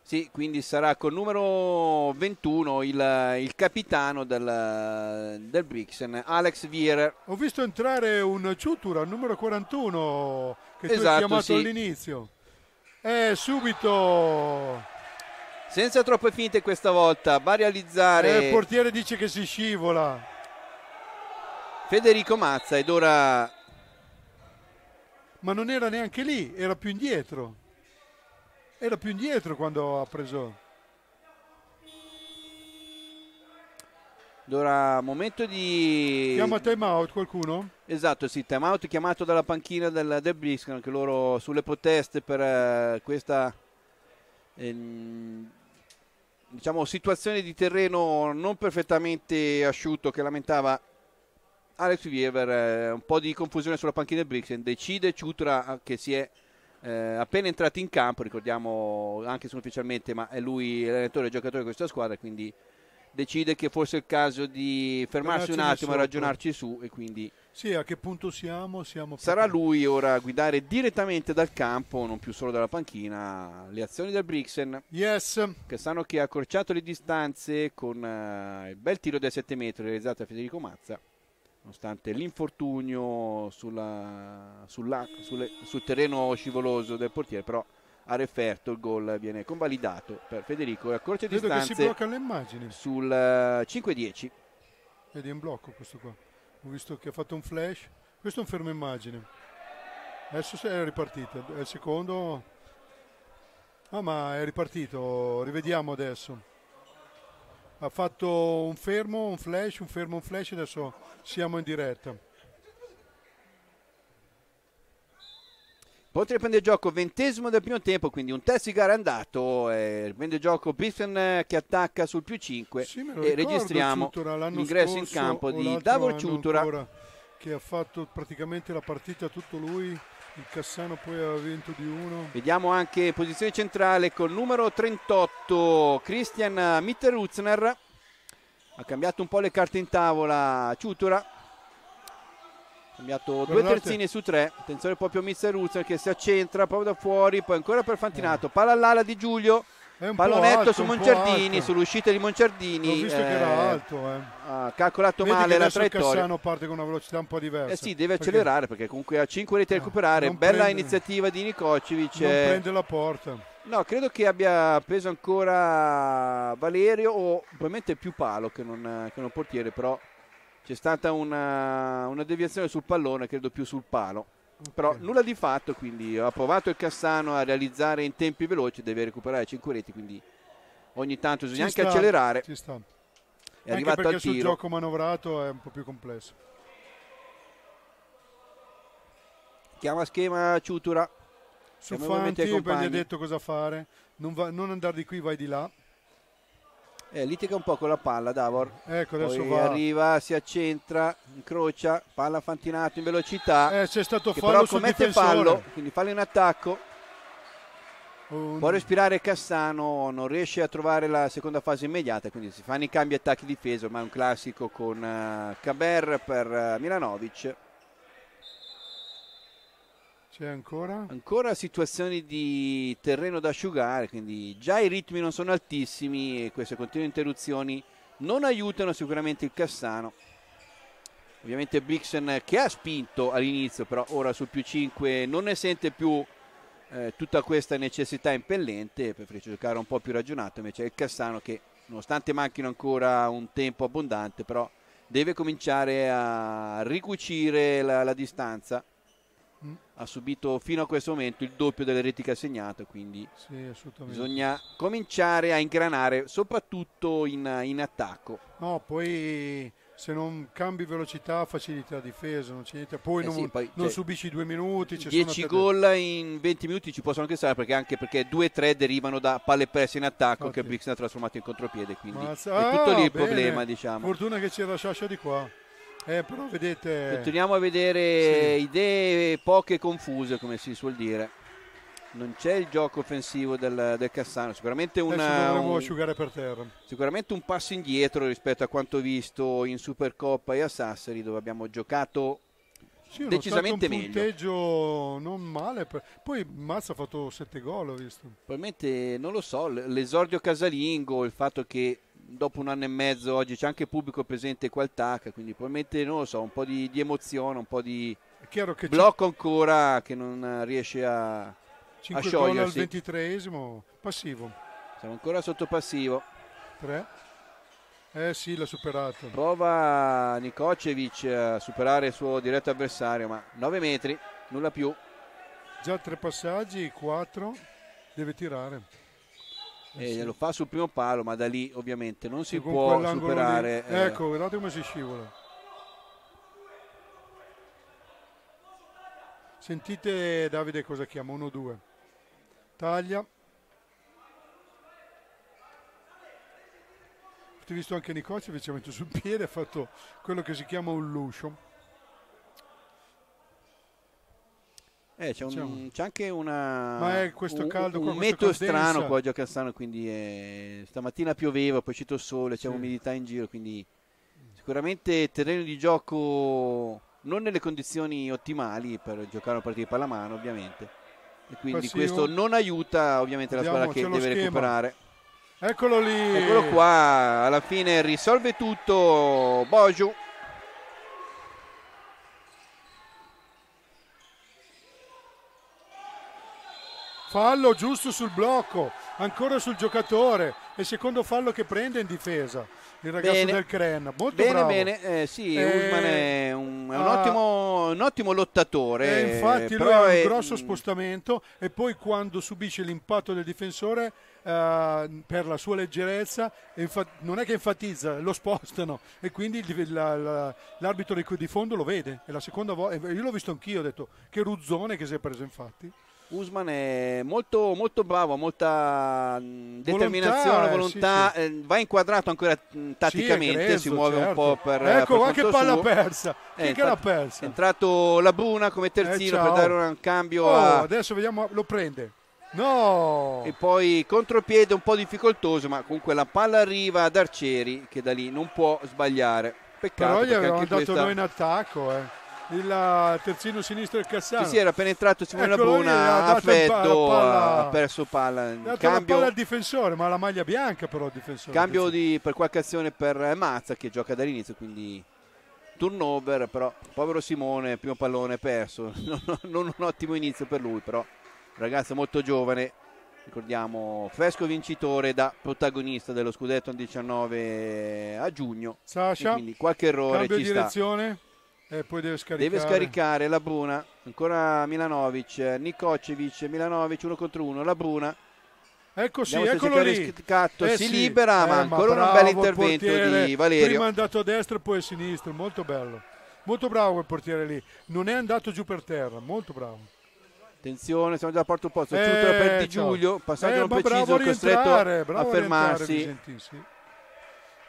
sì quindi sarà col numero 21 il, il capitano del, del Brixen Alex Vierer Ho visto entrare un Ciutura, numero 41, che tu hai Esatto, chiamato sì. all'inizio. Eh, subito. senza troppe finte questa volta va a Eh, realizzare il portiere dice che si scivola. Federico Mazza ed ora Ma non era neanche lì, era più indietro. Era più indietro quando ha preso. Ed ora momento di Chiama time out qualcuno? Esatto, sì, time out chiamato dalla panchina del, del Briscoe, anche loro sulle proteste per eh, questa ehm, diciamo, situazione di terreno non perfettamente asciutto che lamentava Alex Viever, eh, un po' di confusione sulla panchina del Brixen, decide Ciutra eh, che si è eh, appena entrato in campo, ricordiamo anche se non ufficialmente, ma è lui l'allenatore e il giocatore di questa squadra, quindi decide che forse è il caso di fermarsi un attimo e ragionarci su e quindi Sì, a che punto siamo? siamo Sarà lui ora a guidare direttamente dal campo, non più solo dalla panchina, le azioni del Brixen, Yes, che sanno che ha accorciato le distanze con eh, il bel tiro da 7 metri realizzato da Federico Mazza, nonostante l'infortunio sulla- sulla- sulle- sul terreno scivoloso del portiere, però ha referto il gol, viene convalidato per Federico e vedo che si distanze bloccano le immagini. sul eh, 5-10. Vedi, è in blocco questo qua. Ho visto che ha fatto un flash. Questo è un fermo immagine. Adesso è ripartito. È il secondo. Ah, ma è ripartito. Rivediamo adesso. Ha fatto un fermo, un flash, un fermo, un flash. Adesso siamo in diretta. Poi riprende il gioco, ventesimo del primo tempo, quindi un test di gara andato. eh, riprende il gioco Brisbane eh, che attacca sul più 5 Sì, e ricordo, registriamo Ciutura, l'ingresso in campo di Davor Ciutura. ancora, Che ha fatto praticamente la partita tutto lui. Il Cassano poi ha vinto di uno. Vediamo anche posizione centrale col numero 38 Christian Mitterutzner. Ha cambiato un po' le carte in tavola Ciutura. Cambiato due terzini su tre. Attenzione proprio Mitterutzner che si accentra proprio da fuori. Poi ancora per Fantinato. Palla all'ala di Giulio. Pallonetto alto, su Monciardini. Sull'uscita di Monciardini. Ho visto che eh, era alto. Eh. Ha calcolato Vedi male la traiettoria. Cassano parte con una velocità un po' diversa. Eh sì, deve perché accelerare perché comunque ha 5 reti da Ah, recuperare. Bella prende- iniziativa di Nikocevic. Non eh, prende la porta. No, credo che abbia preso ancora Valerio o probabilmente più palo che non, che non portiere, però c'è stata una, una deviazione sul pallone, credo più sul palo. Però Ok. nulla di fatto, quindi ha provato il Cassano a realizzare in tempi veloci, deve recuperare 5 reti, quindi ogni tanto bisogna Ci anche sta, accelerare. Ci sta. È Anche arrivato perché al sul tiro. gioco manovrato è un po' più complesso. Chiama schema Ciutura. Su Fanti poi gli ha detto cosa fare. Non, va- non andare di qui, vai di là. Eh, litiga un po' con la palla Davor. Ecco, adesso Poi va. arriva, si accentra, incrocia, palla Fantinato in velocità. Eh, c'è stato fallo però commette fallo, quindi fallo in attacco. Un- Può respirare Cassano, non riesce a trovare la seconda fase immediata, quindi si fanno i cambi attacchi difesa, ma è un classico con eh, Caber per eh, Milanovic. C'è ancora? Ancora situazioni di terreno da asciugare, quindi già i ritmi non sono altissimi e queste continue interruzioni non aiutano sicuramente il Cassano. Ovviamente Brixen che ha spinto all'inizio, però ora sul più 5 non ne sente più eh, tutta questa necessità impellente, preferisce giocare un po' più ragionato, invece è il Cassano che nonostante manchino ancora un tempo abbondante, però deve cominciare a ricucire la, la distanza. Mm. Ha subito fino a questo momento il doppio delle reti che ha segnato, quindi sì, bisogna cominciare a ingranare soprattutto in, in attacco. No, poi se non cambi velocità facilita la difesa, non c'è niente. Poi, eh non, sì, poi non cioè, subisci due minuti. 10 gol in 20 minuti ci possono anche stare perché anche perché 2-3 derivano da palle perse in attacco okay. che Brixen ha trasformato in contropiede. Quindi Mazza. è tutto lì il bene. problema, diciamo. Fortuna che c'era Sciascia di qua. Eh, però vedete. Continuiamo a vedere sì. idee poche confuse, come si suol dire non c'è il gioco offensivo del, del Cassano, sicuramente una, un, asciugare per terra. Sicuramente un passo indietro rispetto a quanto visto in Supercoppa e a Sassari dove abbiamo giocato sì, decisamente meglio. Un punteggio non male, poi Mazza ha fatto 7 gol, ho visto. Probabilmente, non lo so, l'esordio casalingo, il fatto che dopo un anno e mezzo oggi c'è anche pubblico presente qua al TAC, quindi probabilmente, non lo so, un po' di, di emozione, un po' di blocco ancora che non riesce a 5 gol al 23esimo, passivo. Siamo ancora sotto passivo. 3. Eh sì, l'ha superato. Prova Nikocevic a superare il suo diretto avversario, ma 9 metri, nulla più. Già tre passaggi, 4, deve tirare. Eh e sì. lo fa sul primo palo, ma da lì ovviamente non si può superare. Eh. Ecco, guardate come si scivola. Sentite Davide cosa chiama 1-2 taglia avete visto anche Nicoce ci ha messo sul piede ha fatto quello che si chiama un luscio eh, c'è, un, diciamo. c'è, anche una ma è questo caldo un, un meteo strano qua a Cassano quindi è, stamattina pioveva poi è uscito il sole c'è sì. umidità in giro quindi sicuramente terreno di gioco non nelle condizioni ottimali per giocare una partita di pallamano ovviamente e quindi Passivo. questo non aiuta ovviamente la Andiamo, squadra che deve schema. recuperare. Eccolo lì. Eccolo qua, alla fine risolve tutto Boju. Fallo giusto sul blocco, ancora sul giocatore e secondo fallo che prende in difesa il ragazzo bene. del Cren. Molto bene, bravo. Bene, eh, sì, eh, Usman è, un, è un, ah, ottimo, un, ottimo, lottatore. Eh, infatti lui ha un è... grosso spostamento e poi quando subisce l'impatto del difensore Uh, per la sua leggerezza, non è che enfatizza, lo spostano e quindi la, la, l'arbitro di, fondo lo vede. È la seconda volta, io l'ho visto anch'io, ho detto che ruzzone che si è preso infatti. Usman è molto, molto bravo, molta mm, determinazione, volontà, sì, sì. Eh, va inquadrato ancora mm, tatticamente, sì, grezzo, si muove certo. un po' per Ecco, per che palla suo. persa, chi che l'ha persa? È entrato la Bruna come terzino eh, per dare un cambio oh, a... Adesso vediamo, lo prende. No! E poi contropiede un po' difficoltoso, ma comunque la palla arriva ad Arcieri che da lì non può sbagliare. Peccato Però gli avevamo dato questa... noi in attacco, eh il terzino sinistro del Cassano. Sì, sì, era penetrato Simone ecco, Labona a freddo, ha perso palla. Ha cambio, la palla al difensore, ma la maglia bianca però il difensore. Cambio di, per qualche azione per Mazza che gioca dall'inizio, quindi turnover, però povero Simone, primo pallone perso. (laughs) non, non un ottimo inizio per lui, però ragazzo molto giovane. Ricordiamo fresco vincitore da protagonista dello scudetto 19 a giugno. Sasha, quindi qualche errore cambio ci direzione. sta. E poi deve scaricare. Deve scaricare la Bruna, ancora Milanovic, Nikocevic, Milanovic uno contro uno, la Bruna. Ecco sì, eccolo lì. Scatto, eh si sì. libera, eh, ma ancora un bel intervento di Valerio. Prima è andato a destra e poi a sinistra, molto bello. Molto bravo quel portiere lì. Non è andato giù per terra, molto bravo. Attenzione, siamo già a porto posto. Eh, per Di Giulio, passaggio eh, non preciso, costretto a fermarsi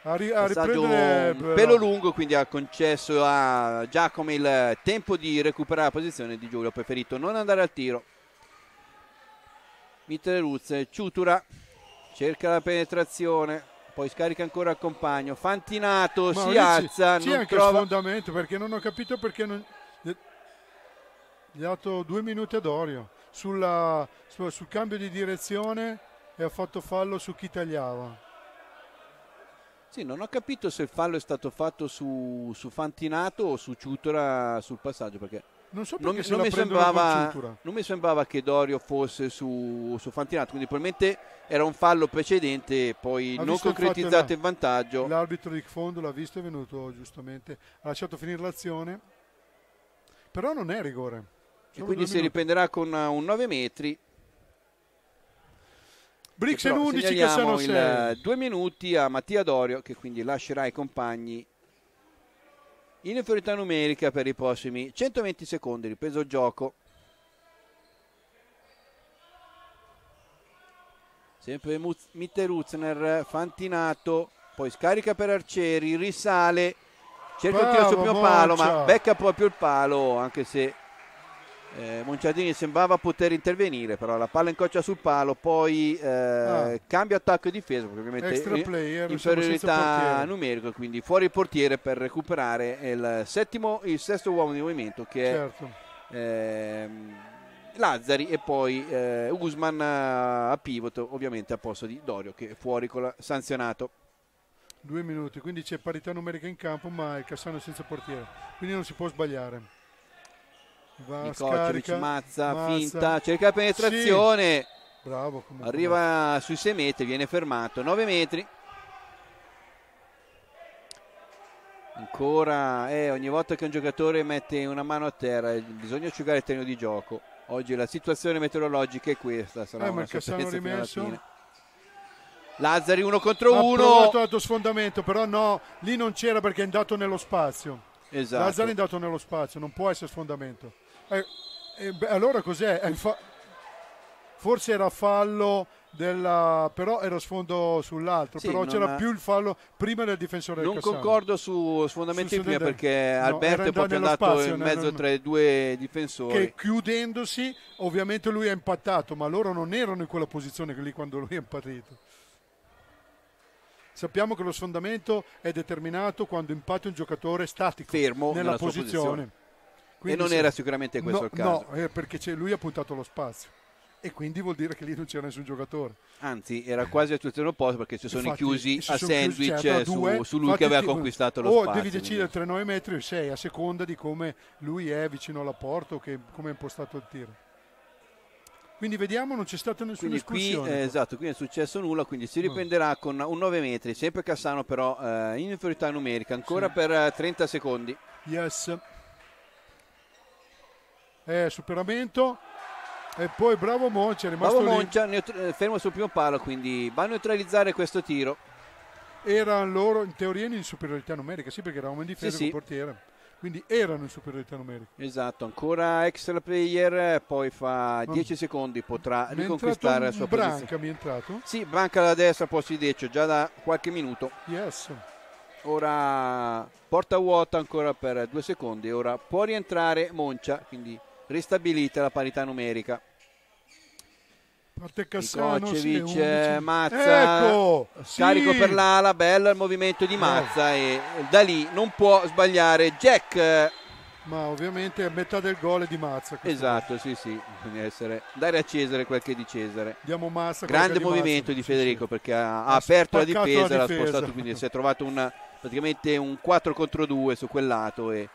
a, ri- a riprendere un pelo lungo quindi ha concesso a Giacomo il tempo di recuperare la posizione di Giulio ha preferito. Non andare al tiro. Mitterluz Ciutura cerca la penetrazione poi scarica ancora il compagno. Fantinato Ma si alza sì, non anche trova... sfondamento perché non ho capito perché non gli ha dato due minuti ad Orio Sulla, sul cambio di direzione e ha fatto fallo su chi tagliava sì, non ho capito se il fallo è stato fatto su, su Fantinato o su Ciutora sul passaggio, perché Non so non, perché non mi sembrava, non mi sembrava che Dorio fosse su, su Fantinato, quindi probabilmente era un fallo precedente, poi Ha non concretizzato in vantaggio. L'arbitro di fondo l'ha visto, è venuto giustamente, ha lasciato finire l'azione, però non è rigore. e Solo quindi due si minuti. riprenderà con un 9 metri. Brixen Però 11 che sono il 6. 2 minuti a Mattia Dorio che quindi lascerà i compagni in inferiorità numerica per i prossimi 120 secondi, ripreso il gioco. Sempre Mitteruzner, Fantinato, poi scarica per Arcieri, risale, cerca il tiro sul primo palo, ma becca proprio il palo, anche se eh, Monciardini sembrava poter intervenire, però la palla incrocia sul palo, poi eh, Ah. cambio attacco e difesa, ovviamente player, inferiorità numerica, quindi fuori il portiere per recuperare il settimo, il sesto uomo di movimento che è Certo. ehm, Lazzari e poi eh, Usman eh, a pivot ovviamente a posto di Dorio che è fuori con la sanzionato Due minuti, quindi c'è parità numerica in campo, ma il Cassano è senza portiere, quindi non si può sbagliare. Scarica, Mazza, Mazza. finta, cerca la penetrazione Bravo. comunque. arriva sui 6 metri, viene fermato 9 metri ancora eh, ogni volta che un giocatore mette una mano a terra eh, bisogna asciugare il terreno di gioco oggi la situazione meteorologica è questa sarà Eh, una sorpresa rimesso? Lazzari uno contro Ha uno provato l'altro sfondamento, però no, lì non c'era perché è andato nello spazio. esatto. Lazzari è andato nello spazio, non può essere sfondamento. Eh, eh, beh, allora cos'è? È fa- Forse era fallo della... però era sfondo sull'altro, Sì, però non c'era ha- più il fallo prima del difensore del non Cassano. concordo su sfondamento in prima perché No, Alberto è proprio andato spazio, in mezzo no, no. tra i due difensori Che chiudendosi, ovviamente lui ha impattato, ma loro non erano in quella posizione lì quando lui è impartito. Sappiamo che lo sfondamento è determinato quando impatta un giocatore statico fermo nella, nella sua posizione. E Quindi non se- era sicuramente questo no, il caso No, eh, perché lui ha puntato lo spazio. E quindi vuol dire che lì non c'era nessun giocatore. Anzi, era quasi la situazione opposta perché si sono Infatti, chiusi si a sono chiusi, sandwich certo, a su, due. su lui che aveva ti- conquistato lo o spazio. devi decidere tra 9 metri o 6 a seconda di come lui è vicino alla porta o che- come è impostato il tiro. Quindi vediamo, non c'è stata nessuna Quindi qui, eh, esatto, qui non è successo nulla, quindi si riprenderà con un 9 metri, sempre Cassano però eh, in inferiorità numerica, ancora Sì. per eh, 30 secondi. Yes. Eh, superamento. E poi bravo Moncia, è rimasto Bravo. Moncia, neutr- eh, fermo sul primo palo, quindi va a neutralizzare questo tiro. Erano loro in teoria in superiorità numerica, sì perché eravamo in difesa Sì, sì. il portiere. Quindi erano in superiorità numerica. Esatto, ancora extra player, poi fa 10 secondi, potrà Mi riconquistare la sua un posizione. Branca, mi è entrato. Sì, Branca da destra, posto di Deccio, già da qualche minuto. Yes. Ora porta vuota ancora per due secondi. Ora può rientrare Moncia, quindi ristabilita la parità numerica. Parte Cassano, sì, 11. eh, Mazza, Ecco, carico sì. per l'ala, bello il movimento di Mazza e da lì non può sbagliare Jack. eh, Ma ovviamente a metà del gol è di Mazza. Esatto, sì, sì, bisogna essere, dare a Cesare quel che è di Cesare. Diamo Mazza. Grande di movimento Mazza. di Federico sì. perché ha, ha aperto la difesa, la l'ha difesa. spostato, quindi si è trovato un, praticamente un 4 contro 2 su quel lato e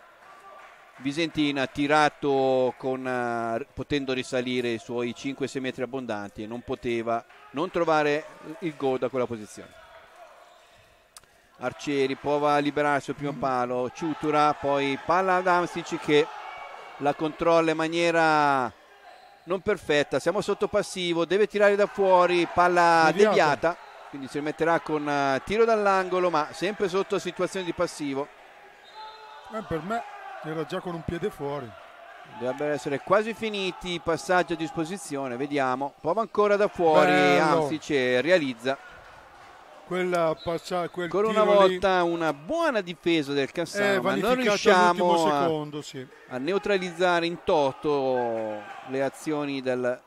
Visentina ha tirato con, eh, potendo risalire i suoi 5-6 metri abbondanti e non poteva non trovare il gol da quella posizione. Arcieri prova a liberarsi al primo palo, Ciutura, poi palla ad Amsic che la controlla in maniera non perfetta, siamo sotto passivo, deve tirare da fuori, palla Deviata. deviata, quindi si rimetterà con eh, tiro dall'angolo ma sempre sotto situazione di passivo. Eh, per me era già con un piede fuori. Dovrebbero essere quasi finiti i passaggi a disposizione, vediamo. Prova ancora da fuori, Bello. Amsic realizza. Quella passa, quel Ancora una tiro lì volta una buona difesa del Cassano, ma non riusciamo a, secondo, sì. a neutralizzare in toto le azioni del,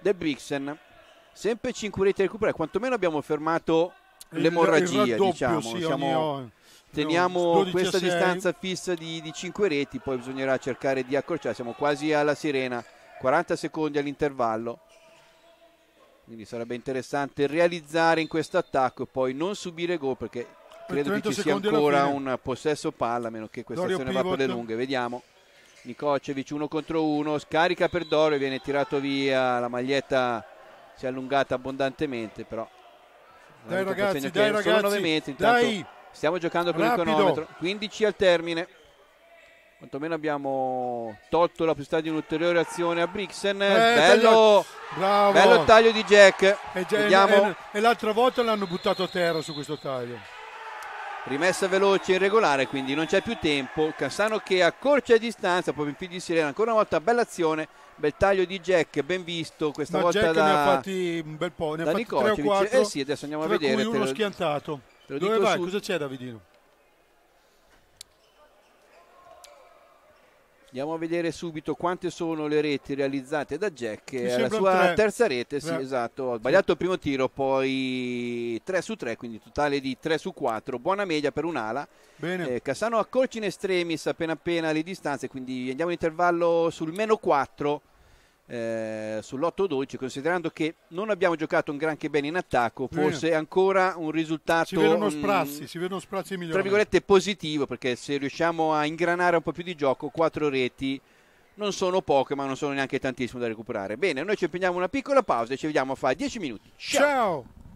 del Brixen. Sempre 5 reti a recuperare, quantomeno abbiamo fermato l'emorragia, diciamo. sì, Siamo- teniamo 12 a questa 6. distanza fissa di, di 5 reti, poi bisognerà cercare di accorciare. Siamo quasi alla sirena, 40 secondi all'intervallo. quindi sarebbe interessante realizzare in questo attacco e poi non subire gol perché credo che ci sia ancora un possesso palla a meno che questa Dorio azione va per le pivot. lunghe vediamo Nikocevic uno contro uno scarica per Dorio viene tirato via la maglietta si è allungata abbondantemente però Dai ragazzi, dai ragazzi, metri intanto dai, stiamo giocando con Rapido. il cronometro. 15 al termine. Quantomeno abbiamo tolto la possibilità di un'ulteriore azione a Brixen. Bello, bravo. bello taglio di Jack. E, e- e l'altra volta l'hanno buttato a terra su questo taglio. rimessa veloce in regolare quindi non c'è più tempo. Cassano che accorcia a distanza poi in più di sirena. Ancora una volta bella azione bel taglio di Jack ben visto questa Ma volta Jack da, ne ha fatti un bel po', ne ha fatti tre o Nikocevic quattro. eh sì adesso andiamo a vedere uno lo- schiantato. lo Dove vai? su- Cosa c'è Davidino? Andiamo a vedere subito quante sono le reti realizzate da Jack. La sua tre. terza rete, sì, esatto. Ho sbagliato il primo tiro, poi 3 su 3, quindi totale di 3 su 4. Buona media per un'ala. Bene. Eh, Cassano accorci in estremis appena appena le distanze, quindi andiamo in intervallo sul meno 4. Eh, sull'8-12 considerando che non abbiamo giocato un granché bene in attacco forse è ancora un risultato si vedono mm, sprazzi, si vedono sprazzi tra migliori. virgolette positivo perché se riusciamo a ingranare un po' più di gioco quattro reti non sono poche ma non sono neanche tantissimo da recuperare bene noi ci impegniamo una piccola pausa e ci vediamo fra 10 minuti ciao Ciao.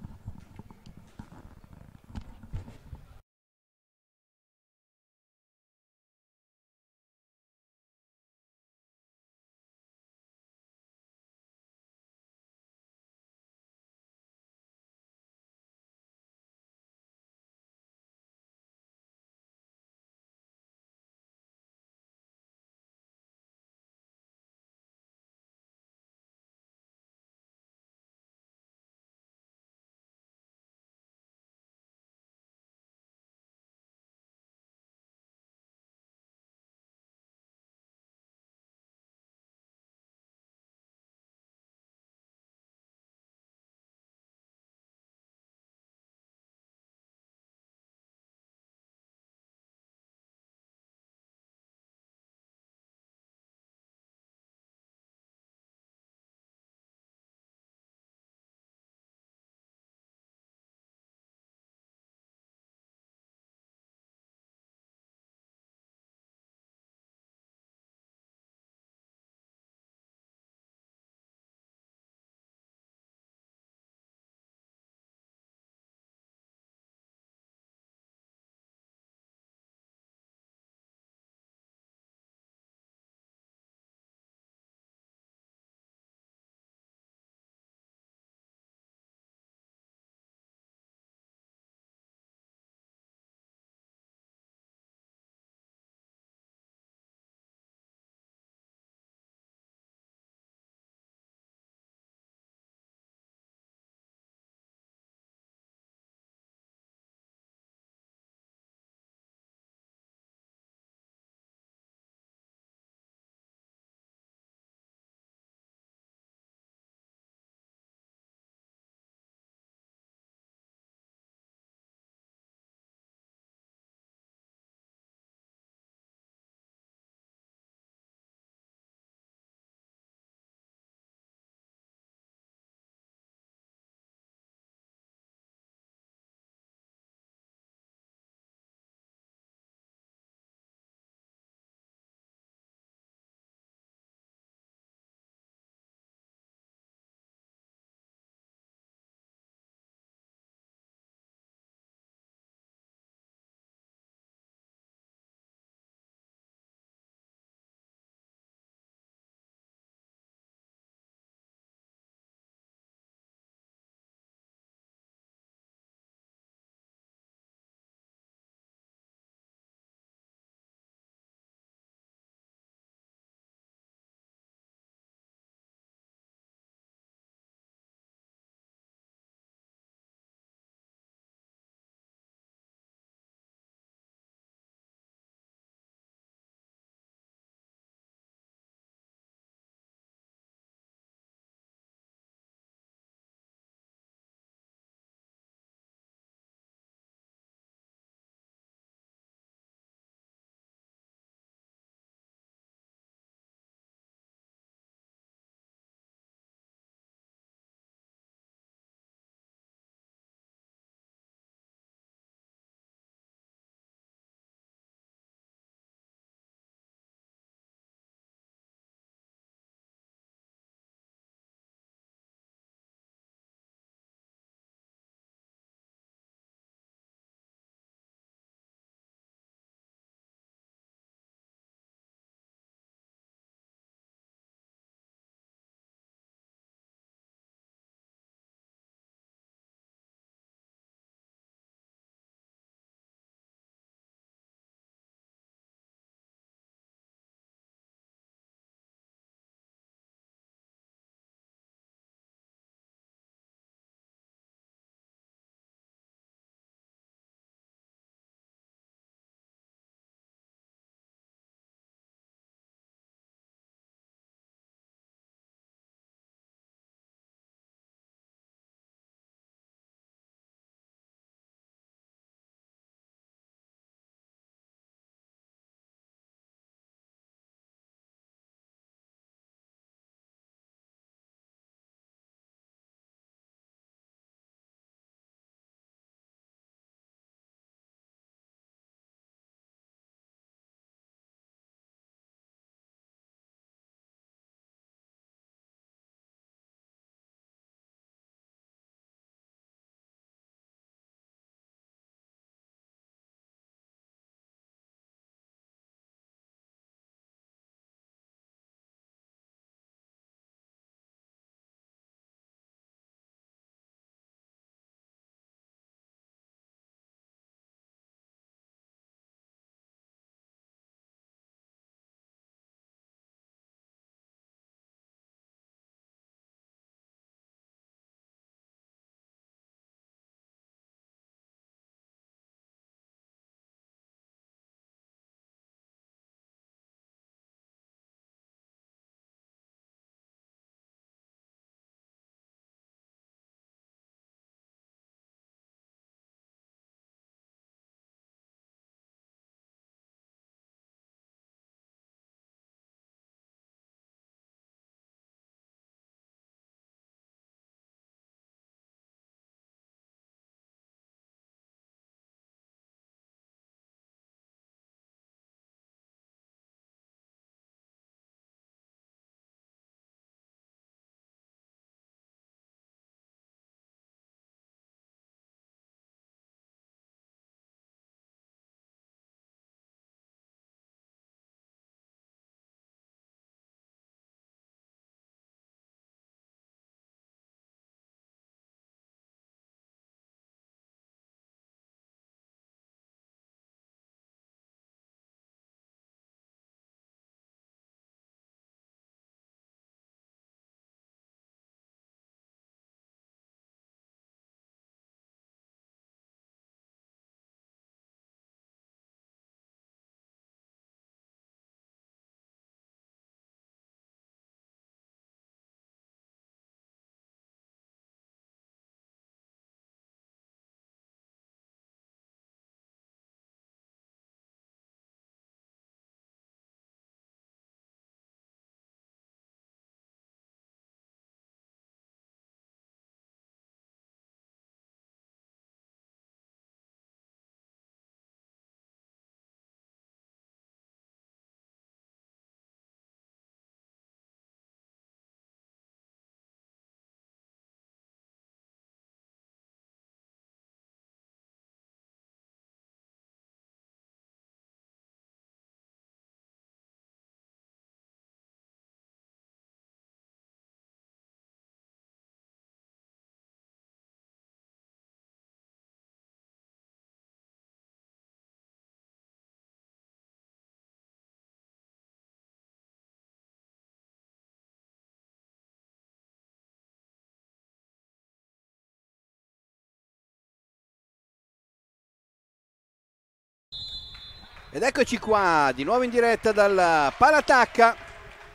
Ed eccoci qua, di nuovo in diretta dal Palatacca,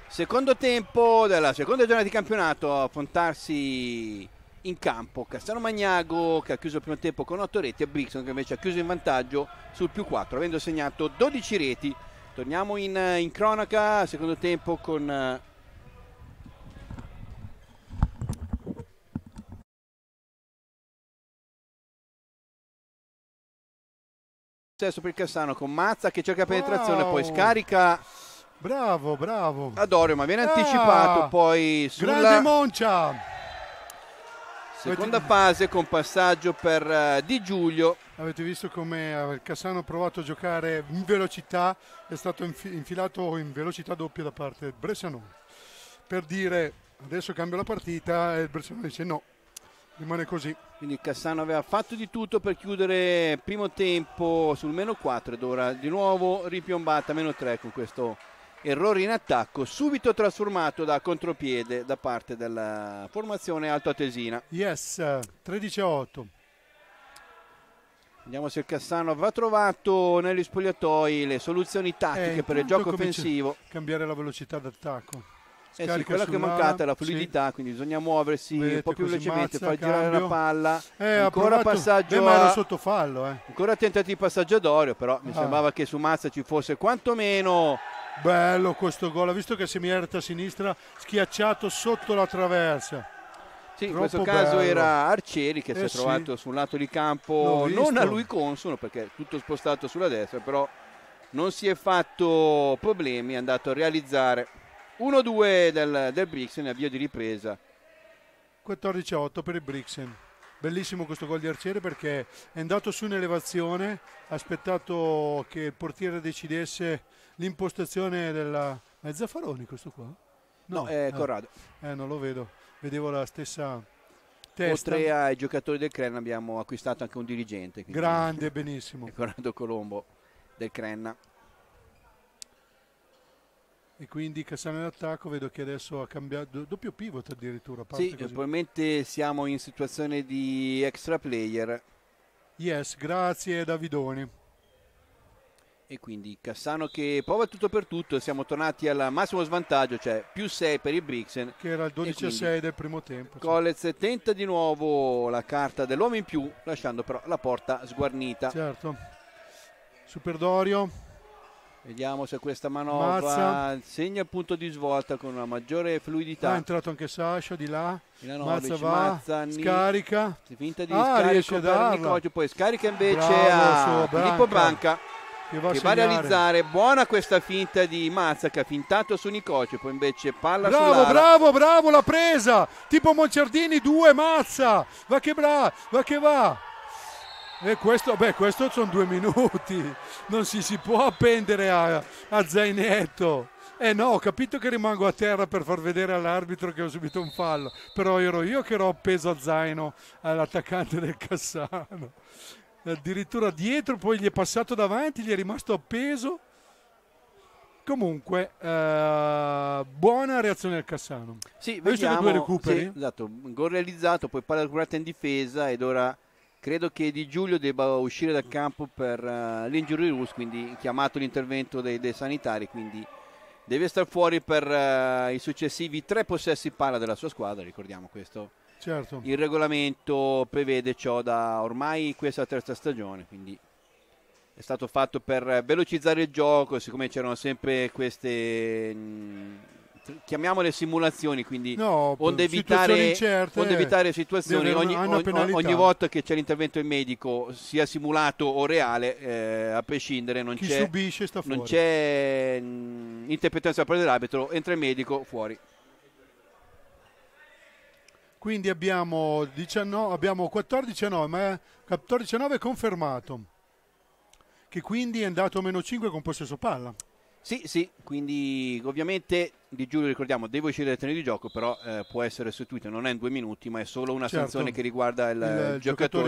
secondo tempo della seconda giornata di campionato a affrontarsi in campo Castello Magnago che ha chiuso il primo tempo con 8 reti e Brixton che invece ha chiuso in vantaggio sul più 4 avendo segnato 12 reti. Torniamo in, in cronaca, secondo tempo con successo per Cassano con Mazza che cerca penetrazione, Wow. poi scarica Bravo, bravo. Adorio, ma viene Ah. anticipato poi Grande sulla Moncia. seconda fase con passaggio per eh, Di Giulio. Avete visto come eh, Cassano ha provato a giocare in velocità, è stato infi- infilato in velocità doppia da parte del Bresciano. Per dire adesso cambio la partita e il Bresciano dice no, rimane così. Quindi Cassano aveva fatto di tutto per chiudere primo tempo sul meno 4 ed ora di nuovo ripiombata meno 3 con questo errore in attacco, subito trasformato da contropiede da parte della formazione altoatesina. Yes, eh, 13 a 8. Vediamo se il Cassano avrà trovato negli spogliatoi le soluzioni tattiche Eh, per il gioco offensivo. Cambiare la velocità d'attacco. Eh sì, quella che è mancata è la sì. fluidità, quindi bisogna muoversi un Vedete po' più velocemente, far girare la cambio. palla. Eh, ancora passaggio Beh, a- sotto fallo, eh. Ancora tentativo di passaggio ad Orio, però mi Ah. sembrava che su Mazza ci fosse quantomeno Bello questo gol, ha visto che Semierta a sinistra schiacciato sotto la traversa. Sì, in questo caso bello. era Arcieri che si Eh è sì. trovato sul lato di campo, non a lui consono perché è tutto spostato sulla destra, però non si è fatto problemi, è andato a realizzare 1-2 del, del Brixen avvio di ripresa. 14 a 8 per il Brixen. Bellissimo questo gol di Arciere perché è andato su in elevazione, ha aspettato che il portiere decidesse l'impostazione della... È Zaffaroni questo qua? No, è eh, Corrado. Eh, non lo vedo, vedevo la stessa testa. Oltre ai giocatori del Crenna abbiamo acquistato anche un dirigente. quindi- Grande, benissimo. (laughs) Corrado Colombo del Crenna. E quindi Cassano in attacco, vedo che adesso ha cambiato, doppio pivot addirittura. Sì, così. probabilmente siamo in situazione di extra player Yes, grazie Davidoni. e quindi Cassano che prova tutto per tutto, siamo tornati al massimo svantaggio, cioè più 6 per il Brixen. Che era il 12 a quindi 6 del primo tempo. sì. Colez tenta di nuovo la carta dell'uomo in più, lasciando però la porta sguarnita. Certo. Super Dorio, Vediamo se questa manovra Mazza. segna il punto di svolta con una maggiore ah, è fluidità. entrato anche Sasha di là. Mazza va, Mazza, scarica. finta di Ah, riesce a darla. Poi scarica invece Bravo, a Filippo Branca, Che va a che va a realizzare buona questa finta di Mazza che ha fintato su Nicocio, poi invece palla Bravo, sull'ala. bravo, bravo, l'ha presa. Tipo Monciardini 2, mazza. Va che brava, va che va. E questo, beh, questo sono due minuti. Non si, si può appendere a, a zainetto. Eh no, ho capito che rimango a terra per far vedere all'arbitro che ho subito un fallo. Però ero io che ero appeso a zaino all'attaccante del Cassano. Addirittura dietro, poi gli è passato davanti, gli è rimasto appeso. Comunque, eh, buona reazione del Cassano. Sì, Hai visto che vediamo, due recuperi? sì, esatto, gol realizzato, poi palla recuperata in difesa ed ora credo che Di Giulio debba uscire dal campo per uh, l'injury rules, quindi chiamato l'intervento dei, dei sanitari, quindi deve star fuori per eh, i successivi tre possessi palla della sua squadra, ricordiamo questo. Certo. Il regolamento prevede ciò da ormai questa terza stagione, quindi è stato fatto per velocizzare il gioco, siccome c'erano sempre queste mh, chiamiamole simulazioni, quindi No, onde evitare, incerte, onde evitare situazioni ogni, ogni- ogni volta che c'è l'intervento del medico sia simulato o reale eh, a prescindere non Chi c'è, subisce sta fuori. non c'è mh, interpretazione da parte dell'arbitro entra il medico fuori Quindi abbiamo, 19, abbiamo 14 a 9, ma 14 a 9 è confermato. Che quindi è andato a meno 5 con possesso palla. Sì, sì, quindi ovviamente Di Giulio ricordiamo deve uscire dal terreno di gioco, però eh, può essere sostituito, non è in due minuti, ma è solo una Certo. sanzione che riguarda il, Il il giocatore,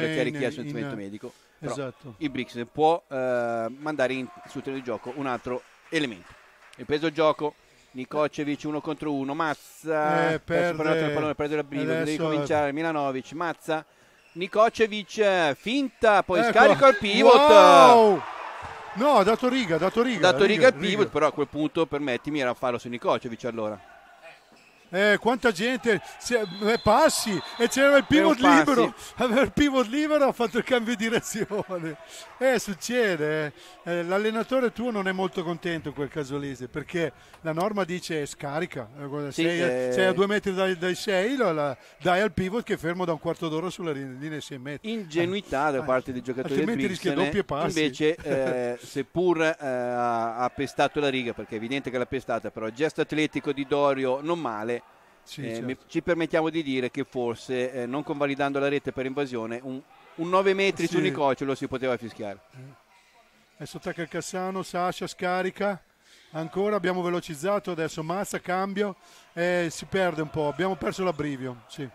giocatore che ha richiesto in- l'intervento medico. Però Esatto. il Brixen può eh, mandare in, sul terreno di gioco un altro elemento. Il gioco, Nikocevic uno contro uno, Mazza, Eh, perde- il pallone, perde la briva, deve ricominciare Milanovic, Mazza, Nikocevic, eh, finta, poi Ecco. scarico al pivot. Wow! No, ha dato riga, ha dato riga. dato riga, al pivot, riga. però a quel punto, permettimi, era fallo su Nikocevic allora. Eh, quanta gente, eh, passi e c'era il pivot libero, aveva il pivot libero, ha fatto il cambio di direzione. (laughs) Eh, succede, eh. eh. l'allenatore tuo non è molto contento in quel caso lì, perché la norma dice scarica, eh, sì, sei, eh... sei, a due metri dai, dai sei, la, dai al pivot che è fermo da un quarto d'ora sulla linea 6 metri. Ingenuità da parte dei giocatori altrimenti rischia doppie passi. Invece, (laughs) seppur ha pestato la riga, perché è evidente che l'ha pestata, però il gesto atletico di Dorio non male, sì, eh, certo. ci permettiamo di dire che forse eh, non convalidando la rete per invasione un, un 9 metri sì. su Nicoce lo si poteva fischiare. Eh. Adesso attacca il Cassano, Sasha scarica. Ancora abbiamo velocizzato, adesso Mazza, cambio e si perde un po'. Abbiamo perso l'abbrivio. Sì.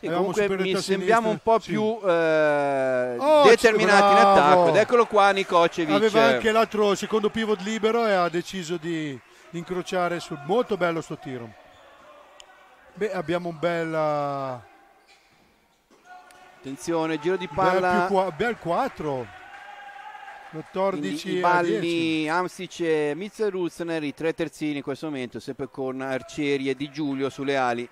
E comunque mi sembriamo un po' sì. più eh, oh, determinati bravo. in attacco. Ed eccolo qua Nicocevic. Aveva anche l'altro secondo pivot libero e ha deciso di incrociare sul molto bello sto tiro. Beh, abbiamo un bel... Attenzione, giro di palla. Bel, bel 4. 14 I balli Amsic e Mitzeruzner, i tre terzini in questo momento, sempre con Arcieri e Di Giulio sulle ali.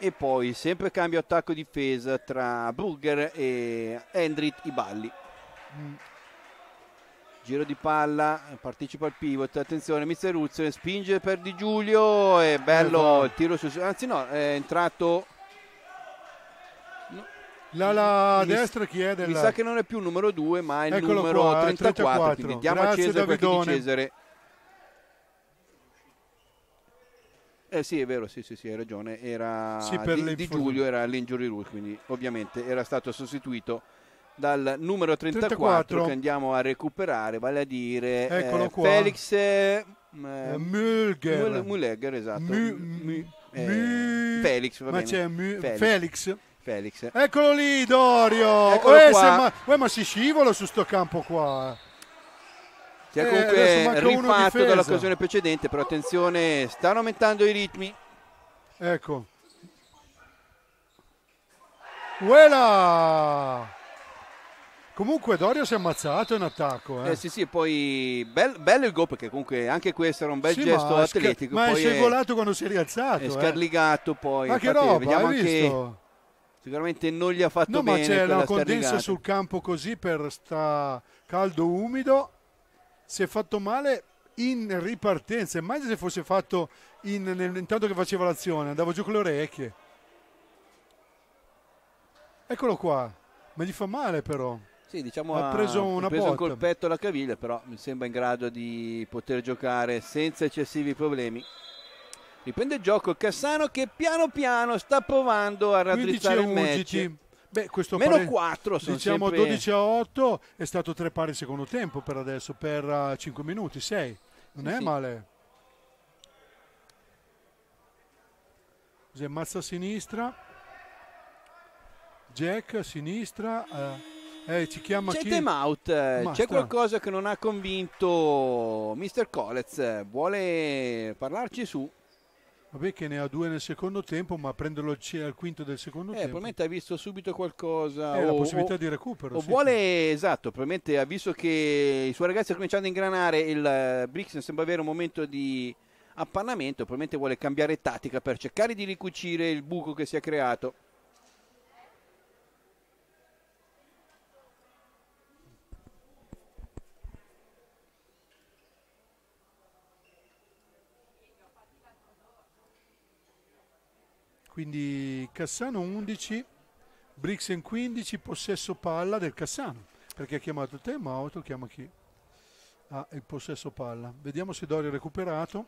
E poi sempre cambio attacco-difesa tra Brugger e Endrit i balli. Mm. Giro di palla, partecipa al pivot, attenzione, Mister Ruzzo spinge per Di Giulio, è bello il tiro su... anzi no, è entrato... La, la mi, destra chi è? Della... Mi sa che non è più il numero 2 ma è il Eccolo numero qua, 34, 34. quindi diamo Grazie, a Cesare quel di Cesare. Eh sì, è vero, sì, sì, sì, hai ragione. Era sì, di, di Giulio era l'injury rule, quindi ovviamente era stato sostituito dal numero 34, 34, che andiamo a recuperare, vale a dire eh, Felix eh, Mulger. Mulger, esatto. Mu, mu, eh, Felix, va ma c'è mu, Felix. Felix. Felix. Eccolo lì, Dorio. Uè, ma, uè, ma, si scivola su sto campo qua. Si è eh, comunque rifatto dall'occasione precedente, però attenzione, stanno aumentando i ritmi. Ecco. Uela! Comunque Dorio si è ammazzato in attacco. Eh. eh sì, sì, poi bel, bello il gol perché comunque anche questo era un bel sì, gesto ma atletico. Ma è singolato quando si è rialzato. È eh. scarligato poi. Ma che roba, vediamo hai visto? Sicuramente non gli ha fatto no, bene. No, ma c'è la condensa sul campo così per sta caldo umido. Si è fatto male in ripartenza. Immagina se fosse fatto in, nel, intanto che faceva l'azione, andavo giù con le orecchie. Eccolo qua. Ma gli fa male però. Sì, diciamo ha preso, una ha preso un colpetto alla caviglia, però mi sembra in grado di poter giocare senza eccessivi problemi. Riprende il gioco Cassano che piano piano sta provando a raddrizzare il match. Beh, Meno pare, 4 sono diciamo sempre... 12 a 8 è stato tre pari secondo tempo per adesso per uh, 5 minuti 6 non sì, è sì. male. Così mazza a sinistra. Jack a sinistra uh, eh, ci chiama c'è chi? time out, Basta. c'è qualcosa che non ha convinto Mr. Colez, vuole parlarci su? Vabbè che ne ha due nel secondo tempo, ma prenderlo al quinto del secondo eh, tempo. Probabilmente ha visto subito qualcosa. Eh, o, la possibilità o, di recupero. O sì, vuole, esatto, probabilmente ha visto che i suoi ragazzi stanno cominciando a ingranare, il uh, Brixton sembra avere un momento di appannamento, probabilmente vuole cambiare tattica per cercare di ricucire il buco che si è creato. Quindi Cassano 11, Brixen 15, possesso palla del Cassano, perché ha chiamato il time out, chiama chi ha il possesso palla. Vediamo se Dorio ha recuperato.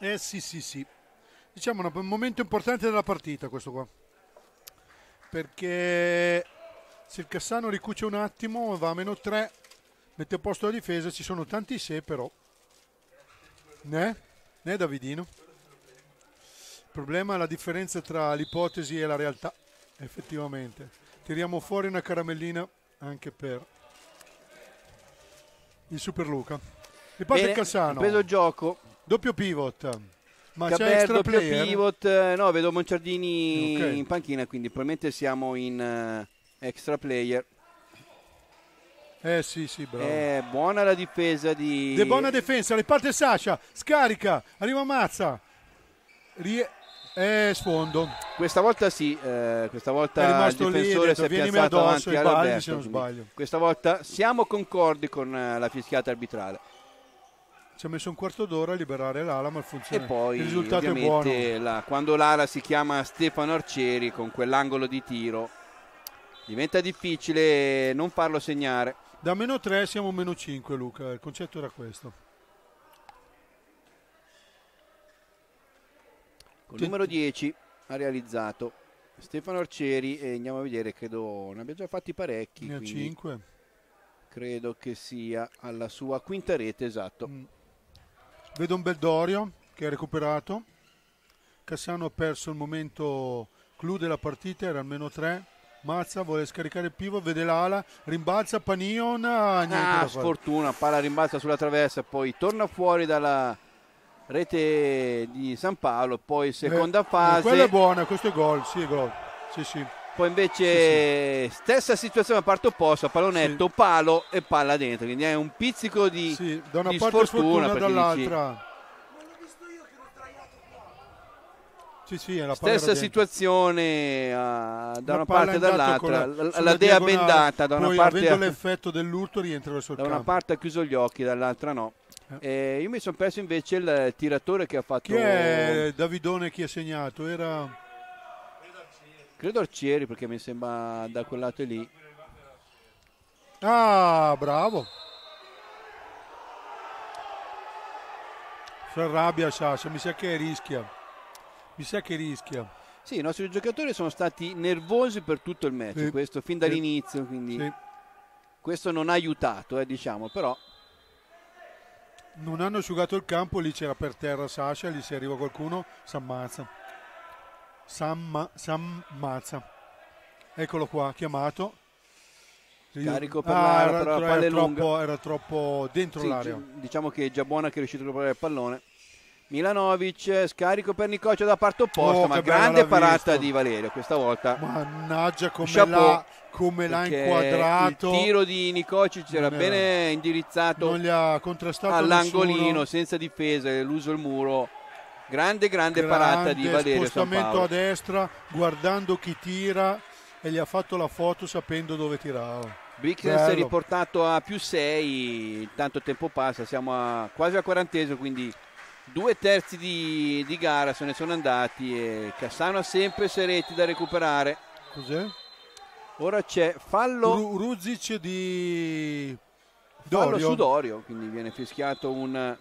Eh sì sì sì diciamo un momento importante della partita questo qua perché se il Cassano ricuce un attimo va a meno 3 mette a posto la difesa ci sono tanti se però né? né Davidino il problema è la differenza tra l'ipotesi e la realtà effettivamente tiriamo fuori una caramellina anche per il Super Luca. Riparte Bene, Cassano. Preso gioco. Doppio pivot. Ma c'è Caber, extra doppio pivot. eh, No, vedo Monciardini Ok. in panchina, quindi probabilmente siamo in eh, extra player. Eh sì, sì, bravo. È buona la difesa di... De buona difesa, riparte Sasha, scarica, arriva Mazza. Rie- eh, sfondo. Questa volta sì, eh, questa volta È il rimasto lì, difensore ha si è detto, "Vienimi piazzato addosso avanti ai all'Alberto. balli, se non quindi sbaglio. Questa volta siamo concordi con eh, la fischiata arbitrale. Ci ha messo un quarto d'ora a liberare l'ala, ma E funziona. poi il risultato è buono. la- quando l'ala si chiama Stefano Arcieri con quell'angolo di tiro diventa difficile non farlo segnare. Da meno 3 siamo meno 5, Luca. Il concetto era questo. Col numero 10 ha realizzato Stefano Arcieri e andiamo a vedere, credo ne abbia già fatti parecchi, Ne ha quindi 5. credo che sia alla sua quinta rete, esatto. Mm. Vedo un bel Dorio che ha recuperato. Cassano ha perso il momento clou della partita, era almeno 3. Mazza vuole scaricare il pivot, vede l'ala, rimbalza Panion. Ah, Ah, sfortuna, palla rimbalza sulla traversa, poi torna fuori dalla rete di San Paolo, poi seconda Eh, fase. Quella è buona, questo è gol, sì, è gol. Sì, sì. Poi invece stessa situazione a parte opposta, pallonetto, palo e palla dentro, quindi è un pizzico di, Sì, da una di parte sfortuna, sfortuna, perché dici, dall'altra. Sì, sì, la stessa situazione ah, da una palla parte e dall'altra, la- la, la dea bendata da una parte avendo l'effetto dell'urto rientra verso il da una campo. parte ha chiuso gli occhi, dall'altra no. E io mi sono perso invece il tiratore che ha fatto Chi è Davidone chi ha segnato? Era credo Arcieri perché mi sembra da quel lato lì. Ah, bravo. Si arrabbia Sasha, mi sa che rischia. Mi sa che rischia. Sì, i nostri giocatori sono stati nervosi per tutto il match, Sì. questo fin dall'inizio, quindi Sì. questo non ha aiutato, eh, diciamo, però Non hanno asciugato il campo, lì c'era per terra Sasha, lì se arriva qualcuno, s'ammazza. S'amma- s'ammazza. Eccolo qua, chiamato. Carico per Ah, l'area, era, però la era troppo, lunga. era troppo dentro sì, l'area. diciamo che è già buona che è riuscito a recuperare il pallone. Milanovic, scarico per Nicoccio da parte opposta, Oh, ma grande parata visto. di Valerio questa volta. Mannaggia come Chapeau, l'ha, come l'ha inquadrato. Il tiro di Nicocic era bene indirizzato all'angolino, nessuno. senza difesa, l'uso il muro. Grande, grande, parata di Grande Valerio spostamento a destra, guardando chi tira e gli ha fatto la foto sapendo dove tirava. Brixen si è riportato a più 6, tanto tempo passa, siamo a, quasi al quarantesimo, quindi due terzi di, di gara se ne sono andati e Cassano ha sempre Seretti da recuperare. Cos'è? Ora c'è fallo, Ru- Ruzic di fallo Dorio. su Dorio, quindi viene fischiato un...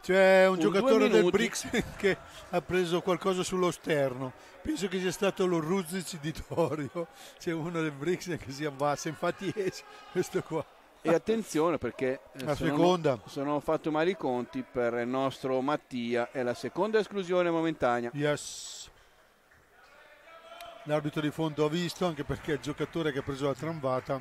C'è un, Un giocatore del. Brixen (laughs) che ha preso qualcosa sullo sterno. Penso che sia stato lo Ruzic di Dorio. C'è uno del Brixen che si abbassa, infatti (laughs) esce questo qua. E attenzione perché eh, La se non- seconda. se non ho fatto male i conti per il nostro Mattia è la seconda esclusione momentanea. Yes. L'arbitro di fondo ha visto anche perché il giocatore che ha preso la tramvata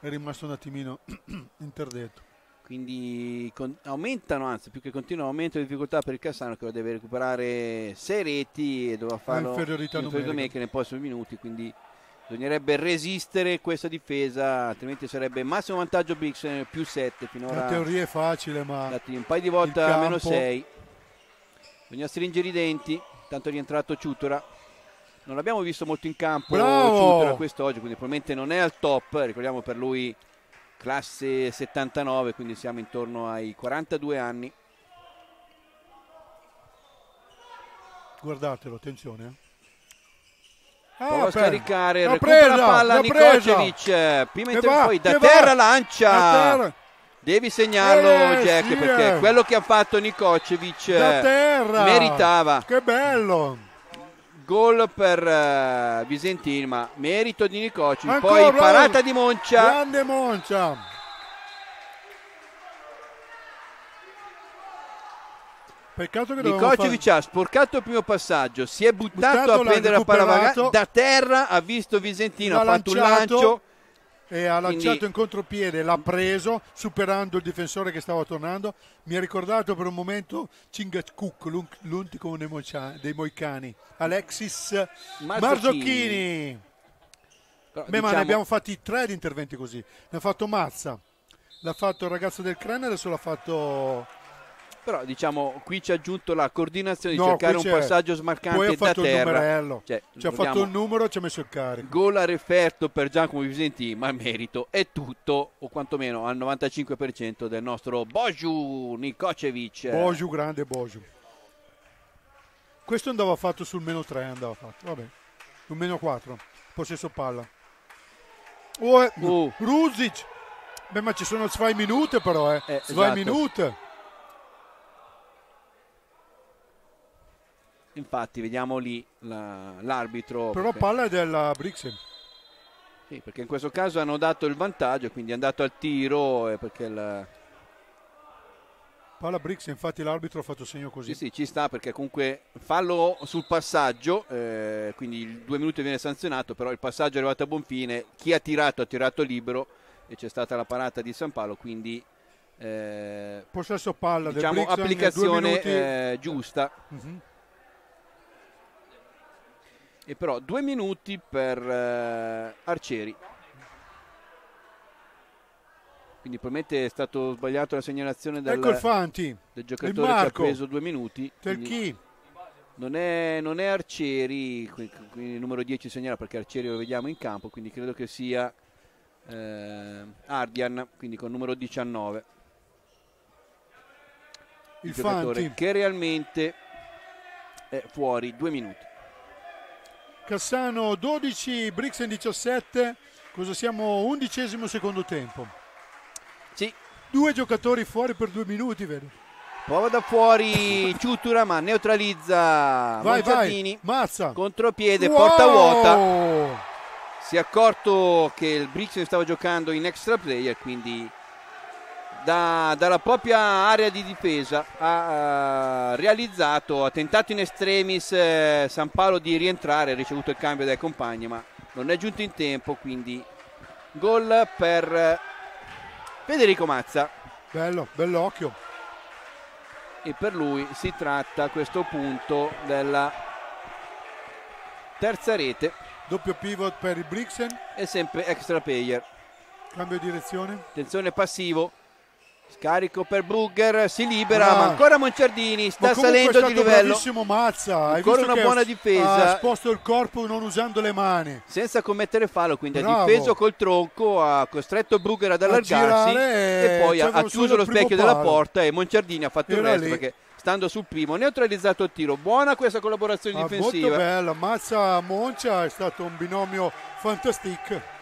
è rimasto un attimino (clears throat) interdetto. Quindi con- aumentano, anzi più che continuano, aumenta la difficoltà per il Cassano che deve recuperare 6 reti e dovrà farlo inferiorità numerica. nei prossimi minuti, quindi bisognerebbe resistere questa difesa, altrimenti sarebbe massimo vantaggio Brix più 7 finora. La teoria è facile, ma un paio di volte a meno campo- 6. Bisogna stringere i denti, tanto è rientrato Ciutura. Non l'abbiamo visto molto in campo Bravo! Quest'oggi, quindi probabilmente non è al top, ricordiamo per lui classe 79, quindi siamo intorno ai 42 anni. guardatelo, attenzione. eh. Ah, Prova a scaricare, recupera presa, la palla. Nikocevic, prima Che inter- va, poi da va, terra da lancia. terra. Devi segnarlo Eh, Jack sì, perché eh. quello che ha fatto Nikocevic eh, meritava. Che bello. Gol per eh, Visentini, ma merito di Nicocci. Ancora, Poi parata di Moncia. Grande Moncia. Peccato che dovevamo Nikocevic ha sporcato il primo passaggio, si è buttato Buttato, a prendere la palla da terra ha visto Visentino, ha fatto un lancio e ha lanciato Quindi- in contropiede, l'ha preso superando il difensore che stava tornando. Mi ha ricordato per un momento Cingaccook, l'ultimo dei, Moicani, Alexis Marzocchini. Beh, ma diciamo- ne abbiamo fatti tre di interventi così. Ne ha fatto Mazza, l'ha fatto il ragazzo del Cren, adesso l'ha fatto Però diciamo qui ci ha aggiunto la coordinazione di No, cercare un passaggio Poi smarcante ha da fatto il terra. numerello. Cioè, Ci ha fatto il numero, ci ha messo il carico. Gol a referto per Giacomo Visenti, ma il merito è tutto, o quantomeno al 95% del nostro Boju Nikocevic. Boju, grande Boju. Questo andava fatto sul meno 3, andava fatto. Vabbè. Un meno 4. Possesso palla. Oh, eh, Oh. Ruzic. Beh, ma ci sono 2 minuti però, eh. Eh, 2 esatto. minuti. Infatti, vediamo lì la- l'arbitro. Però perché, palla è della Brixen. sì, perché in questo caso hanno dato il vantaggio, quindi è andato al tiro. eh, perché il, Palla Brixen, infatti l'arbitro ha fatto segno così. Sì, sì, ci sta perché comunque fallo sul passaggio, eh, quindi il due minuti viene sanzionato, però il passaggio è arrivato a buon fine, chi ha tirato ha tirato libero e c'è stata la parata di San Paolo, quindi eh, Possesso palla diciamo del Brixen. due applicazione eh, giusta. Mhm. E però due minuti per eh, Arcieri. Quindi probabilmente è stato sbagliato la segnalazione del, Ecco il Fanti. del giocatore che ha Marco. preso due minuti. Non è, non è Arcieri, qui- quindi il numero 10 segnala perché Arcieri lo vediamo in campo, quindi credo che sia eh, Ardian, quindi con numero 19. Il giocatore Fanti. che realmente è fuori due minuti. Cassano 12, Brixen 17. Cosa siamo? Undicesimo secondo tempo. Sì, Due giocatori fuori per due minuti, vedi? prova da fuori (laughs) Ciutura ma neutralizza vai. Mazza. Contropiede, Wow! porta vuota. Si è accorto che il Brixen stava giocando in extra player, quindi da- dalla propria area di difesa ha eh, realizzato, ha tentato in extremis eh, San Paolo di rientrare, ha ricevuto il cambio dai compagni, ma non è giunto in tempo, quindi gol per eh, Federico Mazza Bello, bell'occhio. e per lui si tratta a questo punto della terza rete Doppio pivot per il Brixen. e sempre extra player. Cambio direzione. Attenzione passivo. Scarico per Brugger, si libera, Ah. ma ancora Monciardini sta Ma salendo di livello bravissimo Mazza. Ancora una buona ha- difesa. Ha sposto il corpo non usando le mani. senza commettere fallo, quindi ha Bravo. difeso col tronco, ha costretto Brugger ad allargarsi girare e poi ha, ha chiuso lo il specchio della porta e Monciardini ha fatto il Era resto lì. perché stando sul primo neutralizzato il tiro. Buona questa collaborazione Ah, molto difensiva. bella. Mazza Moncia è stato un binomio fantastico.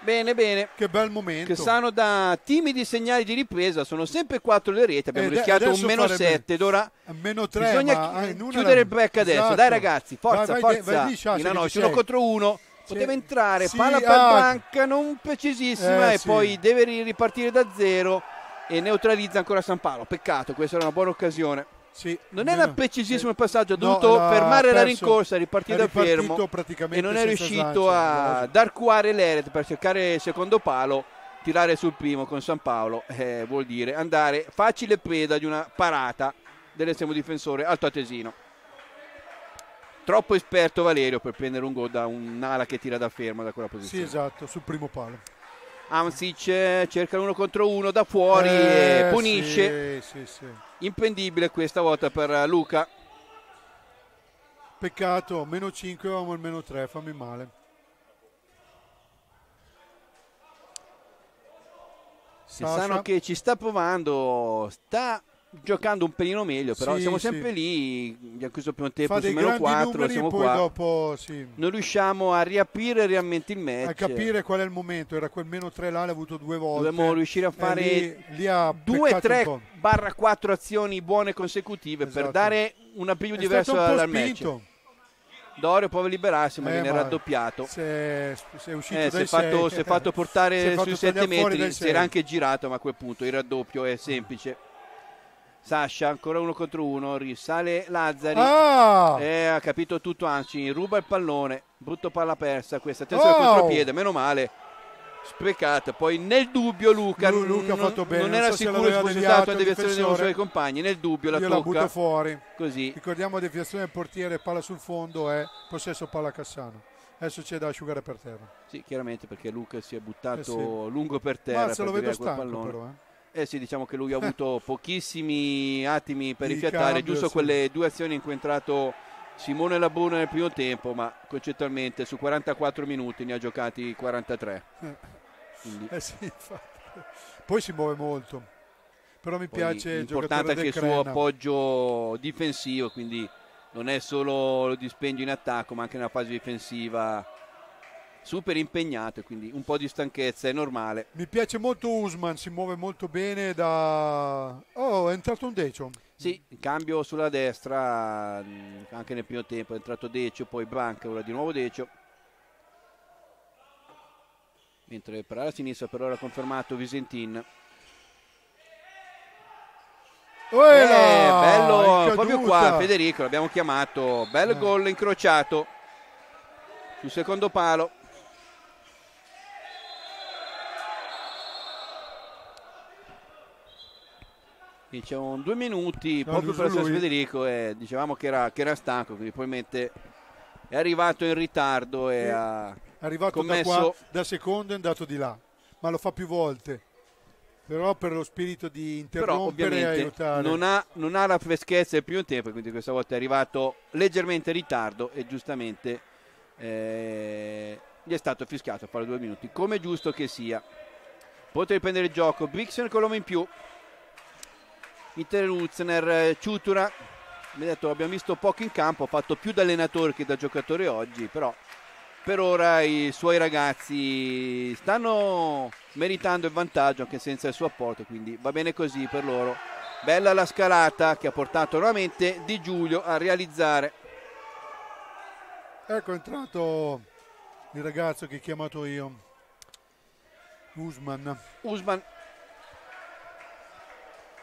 Bene, bene. Che bel momento. Che sanno da timidi segnali di ripresa, sono sempre quattro le reti, abbiamo Ed- rischiato un meno farebbe- 7 ed ora meno 3, Bisogna chi- una chiudere la- il break adesso, Esatto. dai ragazzi, forza, Vai, vai, forza. vai lì, Sciascia, ci sono sei. contro uno, poteva entrare, Sì, palla per ah. Banca, non precisissima Eh, e sì. poi deve ri- ripartire da zero e neutralizza ancora San Paolo. Peccato, questa era una buona occasione. Sì, Non era precisissimo sì. il passaggio, ha No, dovuto l'ha fermare la perso. rincorsa, ripartire da fermo e non è riuscito slancio, a no. dar cuore l'Eret per cercare il secondo palo, tirare sul primo con San Paolo, eh, vuol dire andare facile preda di una parata dell'estremo difensore altoatesino. Troppo esperto Valerio per prendere un gol da un'ala che tira da fermo da quella Sì, posizione. esatto, sul primo palo. Amsic eh, cerca l'uno contro uno da fuori Eh, e punisce. Sì, sì, sì. Impendibile questa volta per Luca. Peccato, meno 5 avevamo il meno 3, fammi male. Sano Sasha, che ci sta provando, sta giocando un pelino meglio, però Sì, siamo sì. sempre lì, abbiamo chiuso il primo tempo fa su meno grandi 4, numeri siamo qua. dopo sì, Non riusciamo a riaprire realmente il match. a capire qual è il momento. Era quel meno 3 là, l'ha avuto due volte. Dobbiamo riuscire a fare lì, lì ha 2, peccato un 3 po'. barra 4 azioni buone consecutive per Esatto. dare un appiglio diverso un dal match. Dorio a liberarsi, ma Eh, viene ma raddoppiato. Si è, uscito Eh, si, è fatto, è fatto portare sui 7 tagliare fuori metri, si era anche girato, ma a quel punto il raddoppio è semplice. Sasha, ancora uno contro uno, risale Lazzari. Ah! Eh, ha capito tutto Anci, ruba il pallone, brutto palla persa, questa attenzione al Oh! contropiede, meno male. sprecata. Poi nel dubbio Luca, Lu- Luca ha non, fatto bene, non non era so se sicuro se una il deviazione dei suoi compagni. Nel dubbio la Io la butto tocca fuori. così. Ricordiamo deviazione del portiere, palla sul fondo è possesso palla Cassano. Adesso c'è da asciugare per terra. Sì, chiaramente perché Luca si è buttato Eh sì. lungo per terra Mazza, per lo vedo stanco pallone. però. Eh. Eh sì, diciamo che lui ha avuto (laughs) pochissimi attimi per rifiatare, giusto sì. quelle due azioni in cui è entrato Simone Labuna nel primo tempo, ma concettualmente su 44 minuti ne ha giocati 43. Eh. Quindi Eh sì, infatti. Poi si muove molto. Però mi poi piace il l'importante giocatore anche il suo appoggio difensivo, quindi non è solo il dispendio in attacco, ma anche nella fase difensiva super impegnato, quindi un po' di stanchezza è normale. Mi piace molto Usman, si muove molto bene da... Oh, è entrato un Decio. Sì, cambio sulla destra, mh, anche nel primo tempo è entrato Decio, poi Branca, ora di nuovo Decio. Mentre per la sinistra per ora ha confermato Visentin. Uela! Eh, bello, proprio qua Federico, l'abbiamo chiamato, bel Eh. gol incrociato sul secondo palo. Diciamo due minuti No, proprio per lui. Federico e dicevamo che era, che era stanco, quindi probabilmente è arrivato in ritardo e Sì. ha È arrivato commesso- da qua, da secondo è andato di là. Ma lo fa più volte. Però per lo spirito di interrompere e aiutare. non ha, non ha la freschezza del primo tempo, quindi questa volta è arrivato leggermente in ritardo e giustamente eh, gli è stato fischiato a fare due minuti, come giusto che sia. Potrei riprendere il gioco, Brixen con l'uomo in più, Inter Luzner, Ciutura, mi ha detto abbiamo visto poco in campo, ha fatto più da allenatore che da giocatore oggi, però per ora i suoi ragazzi stanno meritando il vantaggio anche senza il suo apporto, quindi va bene così per loro. Bella la scalata che ha portato nuovamente Di Giulio a realizzare. Ecco è entrato il ragazzo che ho chiamato io. Usman. Usman,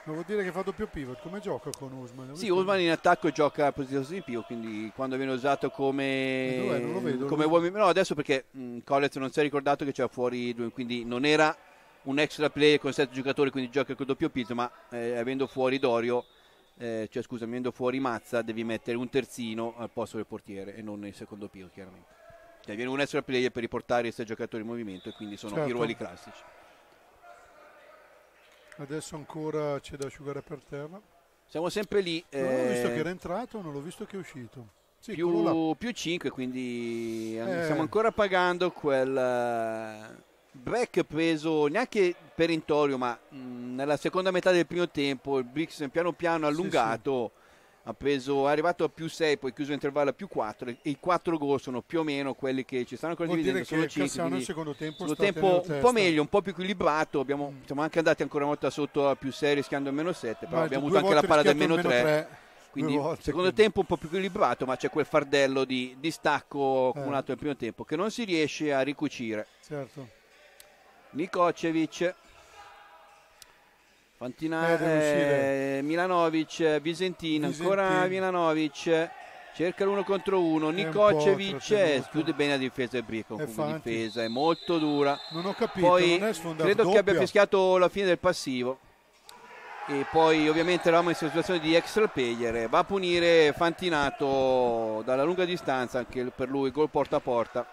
Devo dire che fatto più pivot. Come gioca con Usman? Sì, Usman in attacco gioca a posizione di più, quindi quando viene usato come, dov'è? Non lo vedo, come uomo, no adesso perché mh, Collins non si è ricordato che c'era fuori, quindi non era un extra player con sette giocatori, quindi gioca col doppio piso, ma eh, avendo fuori Dorio, eh, cioè scusa, avendo fuori Mazza, devi mettere un terzino al posto del portiere e non il secondo piso, chiaramente. Cioè, viene un extra player per riportare i sei giocatori in movimento e quindi sono i Certo. ruoli classici. Adesso ancora c'è da asciugare per terra. Siamo sempre lì. Non l'ho visto eh, che era entrato, non l'ho visto che è uscito. Sì, più, più 5 quindi eh, Eh. stiamo ancora pagando quel eh, break preso neanche perentorio ma mh, nella seconda metà del primo tempo il Brix piano piano allungato ha preso, è arrivato a più 6 poi chiuso l'intervallo a più 4 e i 4 gol sono più o meno quelli che ci stanno ancora Vuol dividendo sono 5 Cassano il secondo tempo secondo tempo un testa. po' meglio, un po' più equilibrato abbiamo, Mm. siamo anche andati ancora una volta sotto a più 6 rischiando il meno 7 però Ma abbiamo avuto anche la palla del meno il 3 quindi volte, secondo quindi. tempo un po' più equilibrato ma c'è quel fardello di, di stacco Eh. accumulato nel primo tempo che non si riesce a ricucire Certo. Nikocevic Fantina, Eh, Milanovic Visentin ancora. Milanovic. Cerca l'uno contro uno. Nikocevic chiude bene la difesa del Brico comunque difesa è molto dura. Non ho capito, poi credo che abbia doppia. fischiato la fine del passivo. E poi ovviamente eravamo in situazione di extra player. Va a punire Fantinato dalla lunga distanza anche per lui gol porta a porta.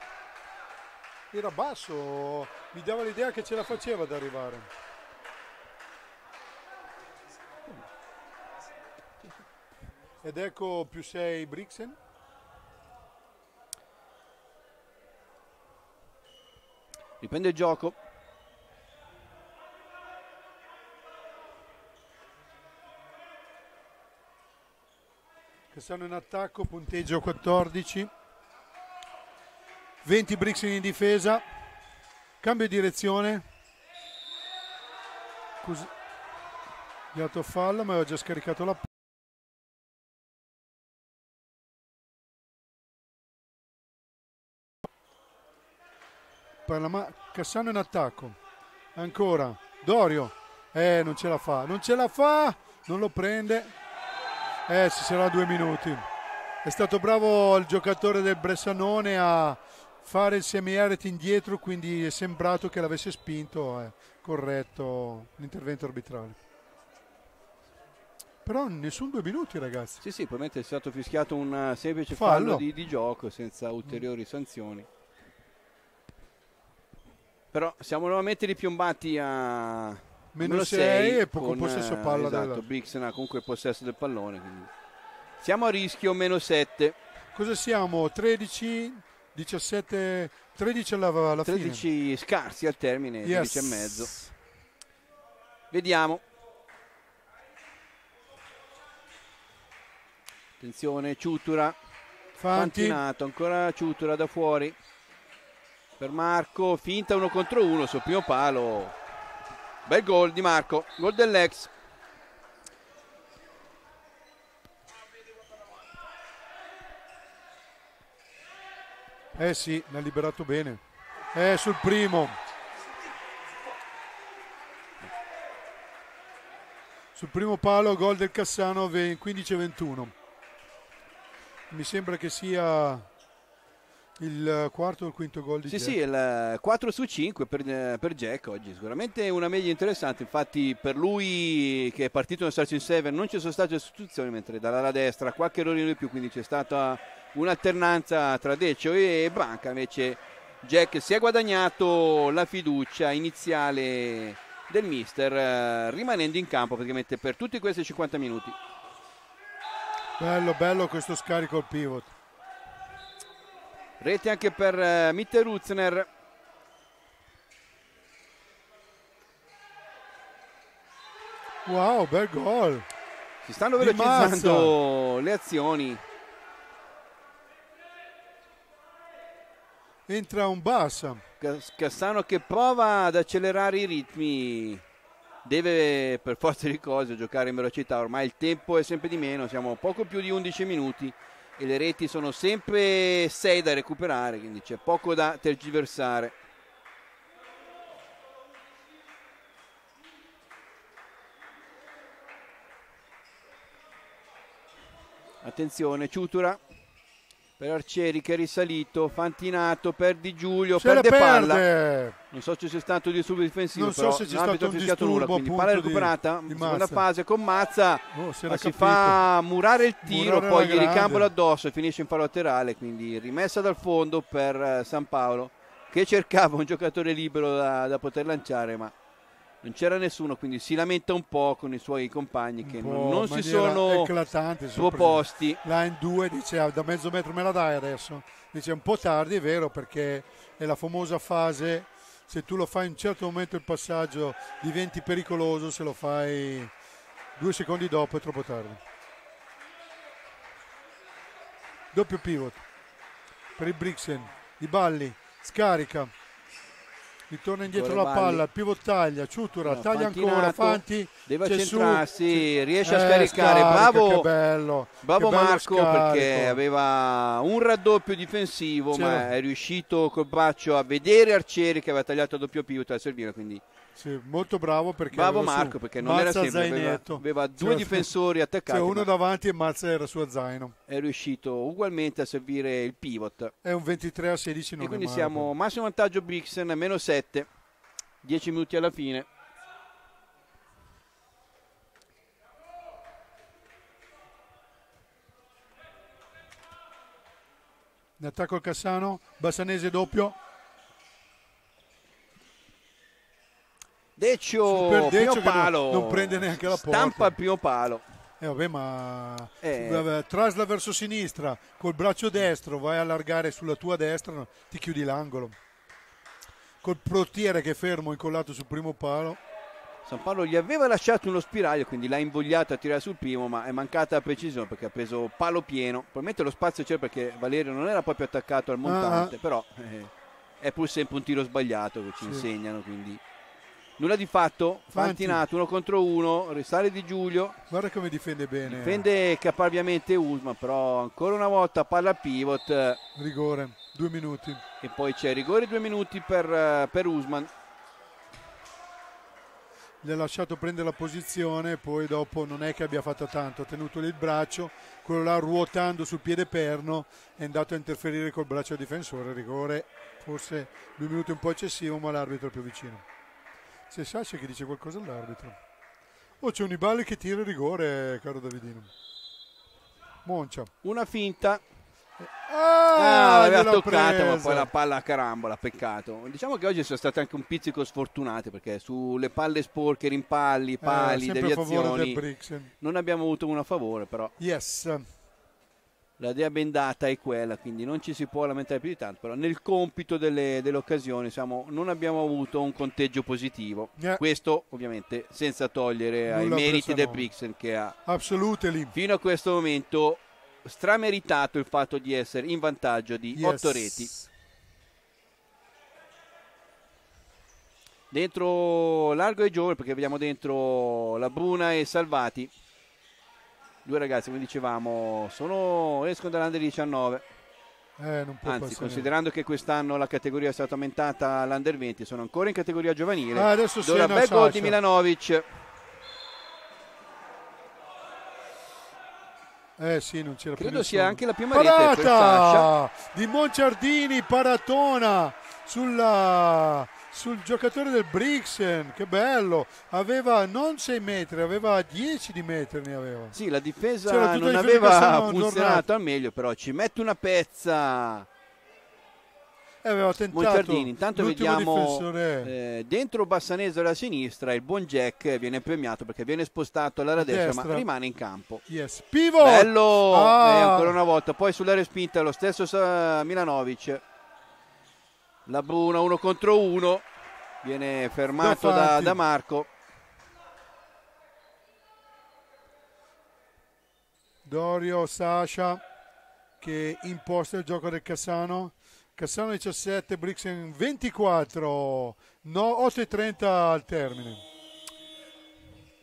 Era basso, mi dava l'idea che ce la faceva ad arrivare. Ed ecco più 6 Brixen. riprende il gioco che stanno in attacco, punteggio 14. 20 Brixen in difesa. Cambio di direzione. Così. Dato fallo, ma avevo già scaricato la per la ma- Cassano in attacco. Ancora. Dorio. Eh non ce la fa. Non ce la fa. Non lo prende. Eh ci sarà due minuti. È stato bravo il giocatore del Bressanone a fare il semi-aret indietro, quindi è sembrato che l'avesse spinto, è corretto l'intervento arbitrale. Però nessun due minuti ragazzi. Sì, sì, probabilmente è stato fischiato un semplice fallo, fallo di, di, gioco senza ulteriori sanzioni. Però siamo nuovamente ripiombati a meno 6 e poco con, possesso palla. Esatto, della... Brixen ha comunque il possesso del pallone. Quindi. Siamo a rischio meno 7. Cosa siamo? 13, 17, 13 alla, alla 13 fine. scarsi al termine, yes. 13 e mezzo. Vediamo. Attenzione, Ciutura. Fanti. Fantinato, ancora Ciutura da fuori. Per Marco, finta uno contro uno sul primo palo. Bel gol di Marco, gol dell'ex. Eh sì, l'ha liberato bene. Eh, sul primo. Sul primo palo, gol del Cassano 15-21. Mi sembra che sia il quarto o il quinto gol di sì, Jack? Sì, il 4 su 5 per, per, Jack oggi. Sicuramente una media interessante. Infatti, per lui che è partito nel Starting 7 non ci sono state sostituzioni, mentre dalla destra qualche errore di più. Quindi c'è stata un'alternanza tra Decio e Branca. Invece, Jack si è guadagnato la fiducia iniziale del mister, eh, rimanendo in campo praticamente per tutti questi 50 minuti. Bello, bello questo scarico al pivot. Rete anche per uh, Mitteruzner. Wow, bel gol. Si stanno velocizzando le azioni. Entra un bassa. Cassano che prova ad accelerare i ritmi. Deve per forza di cose giocare in velocità. Ormai il tempo è sempre di meno. Siamo poco più di 11 minuti e le reti sono sempre 6 da recuperare, quindi c'è poco da tergiversare. Attenzione, Ciutura per Arcieri che è risalito, Fantinato per Di Giulio, Se perde palla. Perde. Non so se c'è stato disturbo difensivo, non so se c'è stato un disturbo nulla, quindi palla recuperata, di, di seconda fase con Mazza, oh, si, si fa murare il tiro, murare poi gli ricambolo addosso e finisce in fallo laterale, quindi rimessa dal fondo per eh, San Paolo che cercava un giocatore libero da, da poter lanciare, ma non c'era nessuno, quindi si lamenta un po' con i suoi compagni che non, si sono proposti. Là in due dice ah, da mezzo metro me la dai adesso. Dice un po' tardi, è vero, perché è la famosa fase, se tu lo fai in un certo momento il passaggio diventi pericoloso, se lo fai due secondi dopo è troppo tardi. Doppio pivot per il Brixen, Di Balli, scarica, ritorna indietro la palla, pivot taglia, Ciutura, no, taglia ancora, Fanti deve accentrarsi, su, riesce a eh, scaricare, bravo, che bello, bravo Marco perché aveva un raddoppio difensivo ma è riuscito col braccio a vedere Arcieri che aveva tagliato il doppio pivot a servire, quindi sì, molto bravo perché bravo Marco perché non era sempre aveva, aveva, due cioè, difensori attaccati cioè uno davanti e Mazza era su a zaino. è riuscito ugualmente a servire il pivot. È un 23 a 16 non e quindi siamo massimo vantaggio Brixen meno 7 10 minuti alla fine. In attacco il Cassano Bassanese doppio Decio, primo palo. Non, non, prende neanche la porta. Stampa il primo palo. Eh vabbè, ma eh. trasla verso sinistra, col braccio destro vai a allargare sulla tua destra, ti chiudi l'angolo. Col portiere che è fermo incollato sul primo palo. San Paolo gli aveva lasciato uno spiraglio, quindi l'ha invogliato a tirare sul primo, ma è mancata la precisione perché ha preso palo pieno. Probabilmente lo spazio c'era perché Valerio non era proprio attaccato al montante, ah. però eh, è pur sempre un tiro sbagliato che ci sì. insegnano, quindi nulla di fatto, Fantinato uno contro uno, risale di Giulio. Guarda come difende bene. Difende caparbiamente Usman, però ancora una volta palla pivot. Rigore, due minuti. E poi c'è rigore due minuti per, per Usman. gli ha lasciato prendere la posizione, poi dopo non è che abbia fatto tanto, ha tenuto lì il braccio, quello là ruotando sul piede perno è andato a interferire col braccio difensore, rigore forse due minuti un po' eccessivo, ma l'arbitro è più vicino. C'è Sasha che dice qualcosa all'arbitro. Oh, c'è un Ibali che tira il rigore, caro Davidino. Moncia. Una finta. Ah, Ah, l'aveva toccata, ma presa. poi la palla a carambola, peccato. Diciamo che oggi sono state anche un pizzico sfortunate perché sulle palle sporche, rimpalli, Eh, pali, del deviazioni non abbiamo avuto una a favore, però Yes. La dea bendata è quella, quindi non ci si può lamentare più di tanto, però nel compito delle, delle occasioni siamo- non abbiamo avuto un conteggio positivo. Eh. Questo ovviamente senza togliere ai Nulla meriti presso del. Brixen che ha Absolutely. fino a questo momento strameritato il fatto di essere in vantaggio di Yes. 8 reti. Dentro Largo e Giovane, perché vediamo dentro la Bruna e Salvati. Due ragazzi, come dicevamo, sono, escono dall'Under 19. Eh, Anzi, passare. considerando che quest'anno la categoria è stata aumentata all'Under 20, sono ancora in categoria giovanile. Ah, adesso la Siena bel gol di. Milanovic. Eh sì, non c'era Credo sia anche la prima rete per Sasha. Parata di Monciardini, paratona sulla- sul giocatore del Brixen, che bello, aveva non 6 metri, aveva 10 di metri ne aveva. Sì, la difesa non aveva funzionato al meglio, però ci mette una pezza E aveva tentato Monciardini. Intanto vediamo eh, dentro Bassanese alla sinistra il buon Jack viene premiato perché viene spostato all'area destra, Destra. ma rimane in campo. Yes. Pivot! Bello! Ah! Eh, ancora una volta. Poi sulla respinta lo stesso Milanovic. La Bruna uno contro uno. Viene fermato da, da Marco. Dorio Sasha che imposta il gioco del Cassano. Cassano 17, Brixen 24, no, 8 e 30 al termine.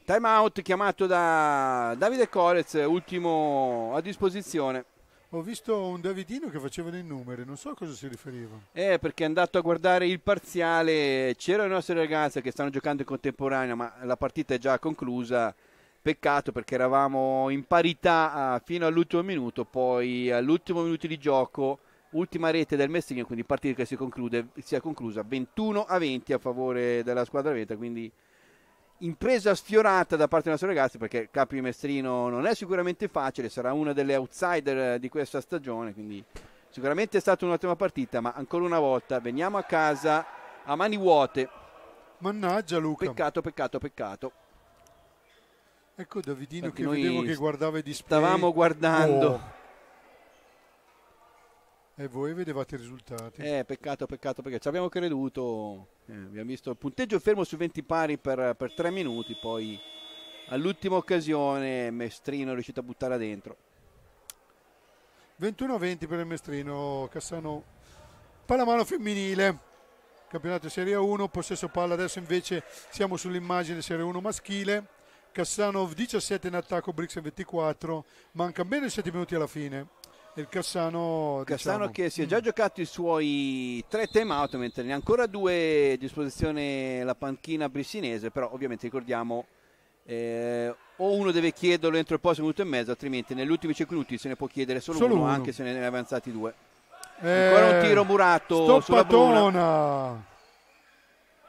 Time out chiamato da Davide Corez, ultimo a disposizione. Ho visto un Davidino che faceva dei numeri, non so a cosa si riferiva. Eh, perché è andato a guardare il parziale. C'erano le nostre ragazze che stanno giocando in contemporanea, ma la partita è già conclusa. Peccato perché eravamo in parità ah, fino all'ultimo minuto, poi all'ultimo minuto di gioco, ultima rete del Messina, quindi partita che si, conclude, si è conclusa 21 a 20 a favore della squadra Veta, quindi impresa sfiorata da parte dei nostri ragazzi perché Capri Mestrino non è sicuramente facile, sarà una delle outsider di questa stagione, quindi sicuramente è stata un'ottima partita, ma ancora una volta veniamo a casa a mani vuote. Mannaggia Luca. Peccato, peccato, peccato. Ecco Davidino Infatti che vedevo che guardava i display. Stavamo guardando. Oh. E voi vedevate i risultati. Eh, peccato, peccato, perché ci abbiamo creduto. Eh, abbiamo visto il punteggio fermo su 20 pari per, per 3 minuti, poi all'ultima occasione Mestrino è riuscito a buttarla dentro. 21-20 per il Mestrino, Cassano pallamano femminile, campionato Serie 1, possesso palla, adesso invece siamo sull'immagine Serie 1 maschile, Cassano 17 in attacco, Brixen 24, manca bene 7 minuti alla fine. Il Cassano, Cassano diciamo, che si è già giocato i suoi tre time out, mentre ne ha ancora due a disposizione la panchina brissinese, però ovviamente ricordiamo eh, o uno deve chiederlo entro il prossimo minuto e mezzo, altrimenti negli ultimi 5 minuti se ne può chiedere solo, Solo uno, uno. anche se ne è avanzati due. eh, Ancora un tiro murato. Stoppatona!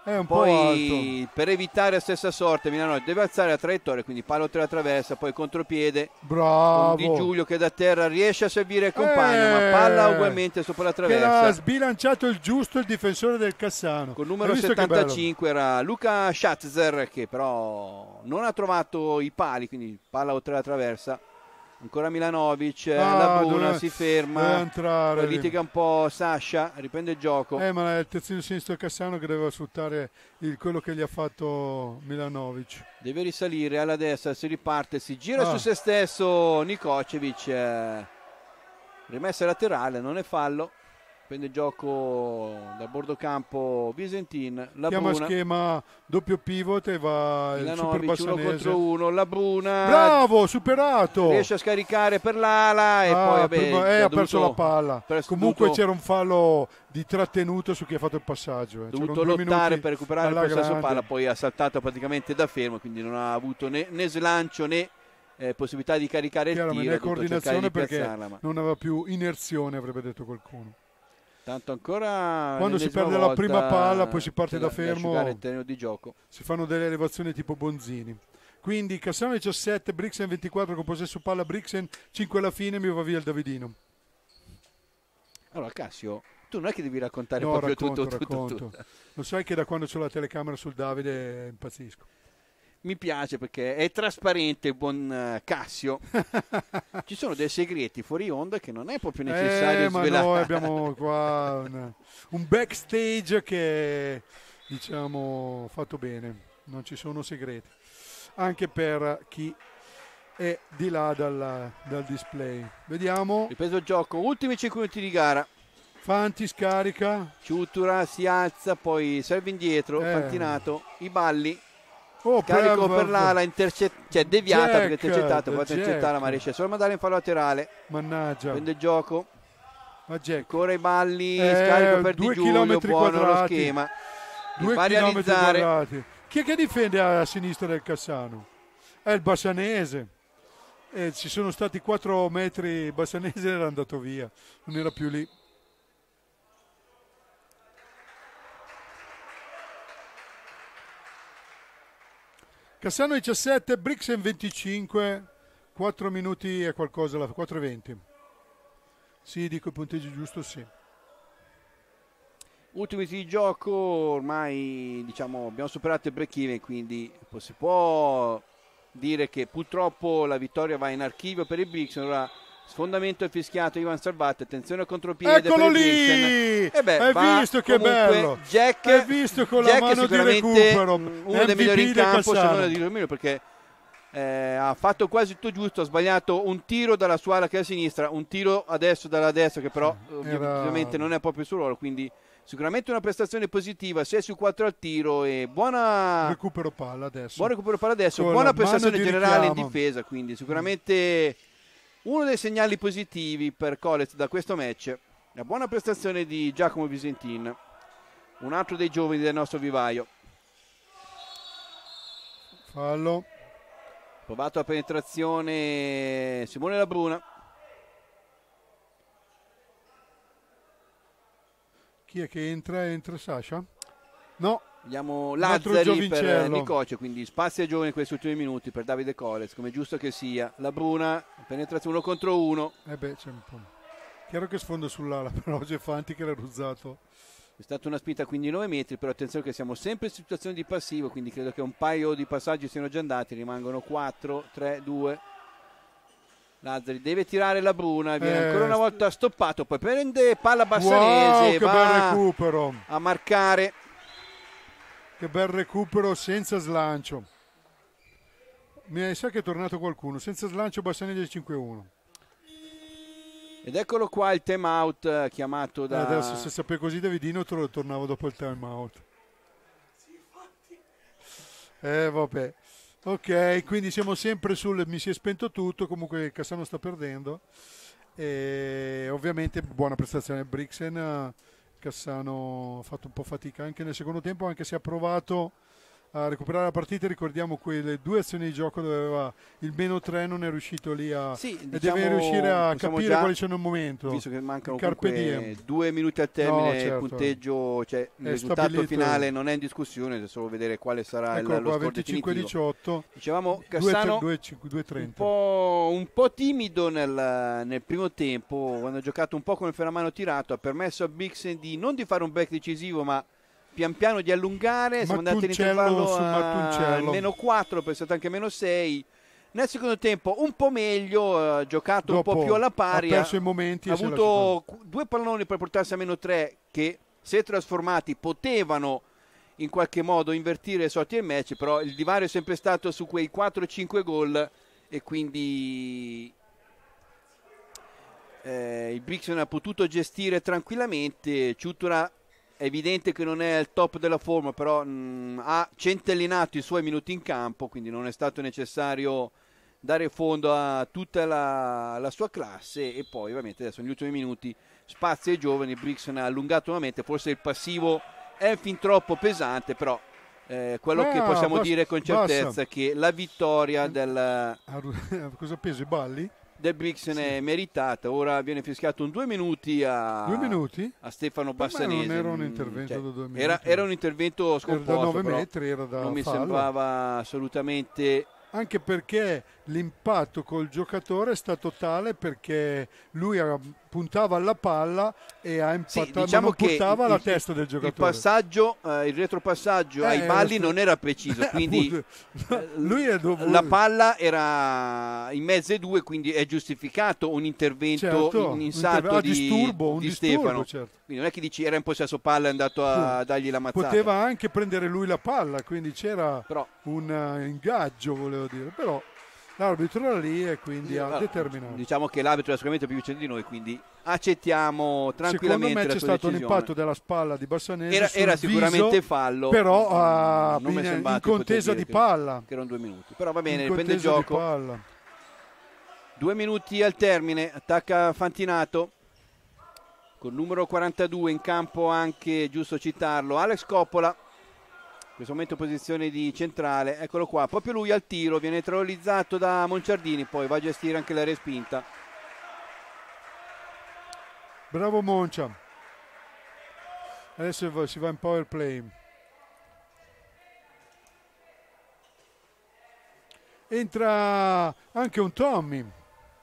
È un po'. Poi per evitare la stessa sorte Milano deve alzare la traiettoria, quindi palo oltre la traversa, poi contropiede con Bravo! Di Giulio che da terra riesce a servire il compagno, Eh, ma palla ugualmente sopra la traversa. sbilanciato il giusto il difensore del Cassano. Con numero Hai visto che bello? 75 era Luca Schatzer che però non ha trovato i pali, quindi palla oltre la traversa. Ancora Milanovic, Ah, la Bruna si ferma, entrare litiga un po' Sasha, riprende il gioco. Eh, ma è il terzino sinistro Cassano che doveva sfruttare il- quello che gli ha fatto Milanovic. Deve risalire alla destra, si riparte, si gira Ah. su se stesso Nikocevic. eh, rimessa laterale, non è fallo. Prende gioco dal bordo campo Visentin la chiama Bruna. schema doppio pivot e va il super Milanovic uno bassanese. contro uno la Bruna. Bravo superato. Riesce a scaricare per l'ala e Ah, poi vabbè, ha eh, ha dovuto- perso la palla. comunque dovuto- c'era un fallo di trattenuto su chi ha fatto il passaggio eh. dovuto lottare per recuperare possesso grande. palla poi ha saltato praticamente da fermo quindi non ha avuto né, né slancio né eh, possibilità di caricare il tiro ha dovuto cercare coordinazione di perché ma non aveva più inerzione avrebbe detto qualcuno tanto ancora Quando si perde la prima palla, poi si parte da fermo. il terreno di gioco. Si fanno delle elevazioni tipo Bonzini. Quindi Cassano 17 Brixen 24 con possesso palla Brixen 5 alla fine mi va via il Davidino. Allora Cassio tu non è che devi raccontare no proprio racconto tutto, tutto, racconto. Tutto. lo sai che da quando c'ho la telecamera sul Davide impazzisco mi piace perché è trasparente il buon eh, Cassio. (laughs) Ci sono dei segreti fuori onda che non è proprio necessario eh, ma svelare. noi abbiamo qua un, un backstage che diciamo fatto bene. Non ci sono segreti. Anche per chi è di là dal, dal display. Vediamo. Ripreso il gioco ultimi 5 minuti di gara. Fanti scarica. Ciutura si alza poi serve indietro Eh. Fantinato i balli oh, carico bravo. per l'ala intercet- cioè deviata Jack, perché intercettata poi intercettata ma riesce solo a mandare in fallo laterale. Mannaggia. Prende il gioco. Ma Jack. Ancora i balli Eh, scarico per due Di Giulio chilometri buono lo schema. Due a chilometri quadrati. Chi è che difende a sinistra del Cassano? è il Bassanese. E ci sono stati 4 metri Bassanese era andato via non era più lì Cassano 17 Brixen 25 4 minuti e qualcosa 4 e 20 sì dico il punteggio giusto sì. Ultimi di gioco ormai diciamo abbiamo superato il break even quindi si può dire che purtroppo la vittoria va in archivio per il Brixen ora sfondamento e fischiato Ivan Salvati attenzione al contropiede Eccolo lì! E beh, Hai va visto che comunque bello? Jack, Hai visto con la Jack è mano di recupero? mm, uno dei migliori in campo secondo me di Romero perché eh, ha fatto quasi tutto giusto ha sbagliato un tiro dalla sua ala che è a sinistra un tiro adesso dalla destra che però ovvi- Era- ovviamente non è proprio il suo ruolo quindi sicuramente una prestazione positiva 6 su 4 al tiro e buona recupero palla adesso buon recupero per adesso Con buona prestazione generale in richiamo. difesa quindi sicuramente uno dei segnali positivi per Colez da questo match la buona prestazione di Giacomo Visentin un altro dei giovani del nostro vivaio. Fallo. Provato la penetrazione Simone Labruna chi è che entra? Entra Sasha? No Vediamo Lazzari per. Nicoce, quindi spazio ai giovani in questi ultimi minuti per Davide Colez, come giusto che sia. La Bruna, penetrazione uno contro uno. eh beh c'è un po' chiaro che sfondo sull'ala però c'è Fanti che l'ha ruzzato È stata una spinta quindi 9 metri, però attenzione che siamo sempre in situazione di passivo, quindi credo che un paio di passaggi siano già andati, rimangono 4, 3, 2. Lazzari deve tirare la Bruna, viene Eh, ancora una volta stoppato, poi prende palla wow bassanese, bel va recupero a marcare. Che bel recupero senza slancio. Mi sa che è tornato qualcuno? Senza slancio Bassanese 5-1 Ed eccolo qua il time out eh, chiamato Eh, da... adesso se sapeva così Davidino te lo tornavo dopo il time out. Eh vabbè. Ok quindi siamo sempre sul mi si è spento tutto comunque Cassano sta perdendo. E ovviamente buona prestazione. Brixen eh, Cassano ha fatto un po' fatica anche nel secondo tempo anche se ha provato a recuperare la partita ricordiamo quelle due azioni di gioco dove aveva il meno 3 non è riuscito lì a Sì, diciamo, deve riuscire a capire già- quali sono il momento visto che mancano Il due minuti al termine No, certo. il punteggio cioè il È risultato stabilito. finale non è in discussione è solo vedere quale sarà il, Eccolo lo score definitivo 25-18, dicevamo Cassano 2-30. un po', un po' timido nel, nel primo tempo quando ha giocato un po' come ferramano tirato ha permesso a Bixen di non di fare un break decisivo ma pian piano di allungare siamo andati all'intervallo su a meno 4 poi è stato anche meno 6 nel secondo tempo un po' meglio ha giocato un po' Dopo più alla pari ha ha avuto due palloni per portarsi a meno 3 che se trasformati potevano in qualche modo invertire le sorti del match però il divario è sempre stato su quei 4-5 gol e quindi eh, il Brixton ha potuto gestire tranquillamente. Ciutura è evidente che non è al top della forma, però mh, ha centellinato i suoi minuti in campo, quindi non è stato necessario dare fondo a tutta la, la sua classe e poi ovviamente adesso negli ultimi minuti spazio ai giovani, Brixton ha allungato nuovamente, forse il passivo è fin troppo pesante, però eh, quello ah, che possiamo basta, dire con certezza basta. è che la vittoria del... (laughs) Cosa peso i balli? Del Brixen sì. è meritata. Ora viene fischiato un due minuti a, due minuti? a Stefano Bassanese. non era un intervento cioè, da due minuti. Era, era un intervento scomposto. Era da 9 metri, era da Non mi fallo. sembrava assolutamente anche perché l'impatto col giocatore è stato tale perché lui puntava alla palla e ha impattato, sì, diciamo puntava alla testa del giocatore. Il passaggio, eh, il retropassaggio eh, ai balli sta... non era preciso, (laughs) quindi eh, lui è dovuto... la palla era in mezzo ai due, quindi è giustificato un intervento certo, in, in salto un di, disturbo, un di disturbo, Stefano. Certo. Quindi non è che dici era in possesso palla e è andato a sì. dargli la mazzata. Poteva anche prendere lui la palla, quindi c'era Però... un uh, ingaggio, volevo dire. Però l'arbitro era lì e quindi ha determinato. Diciamo che l'arbitro è sicuramente più vicino di noi, quindi accettiamo tranquillamente Secondo me c'è stato decisione. un impatto della spalla di Bassanese Era, era sicuramente fallo, però uh, in, in contesa di palla. Che erano due minuti. Però va bene, riprende il gioco. Due minuti al termine, attacca Fantinato con numero 42 in campo anche, giusto citarlo, Alex Coppola in questo momento posizione di centrale, eccolo qua, proprio lui al tiro, viene neutralizzato da Monciardini, poi va a gestire anche la respinta. Bravo Moncia. Adesso si va in power play. Entra anche un Tommy.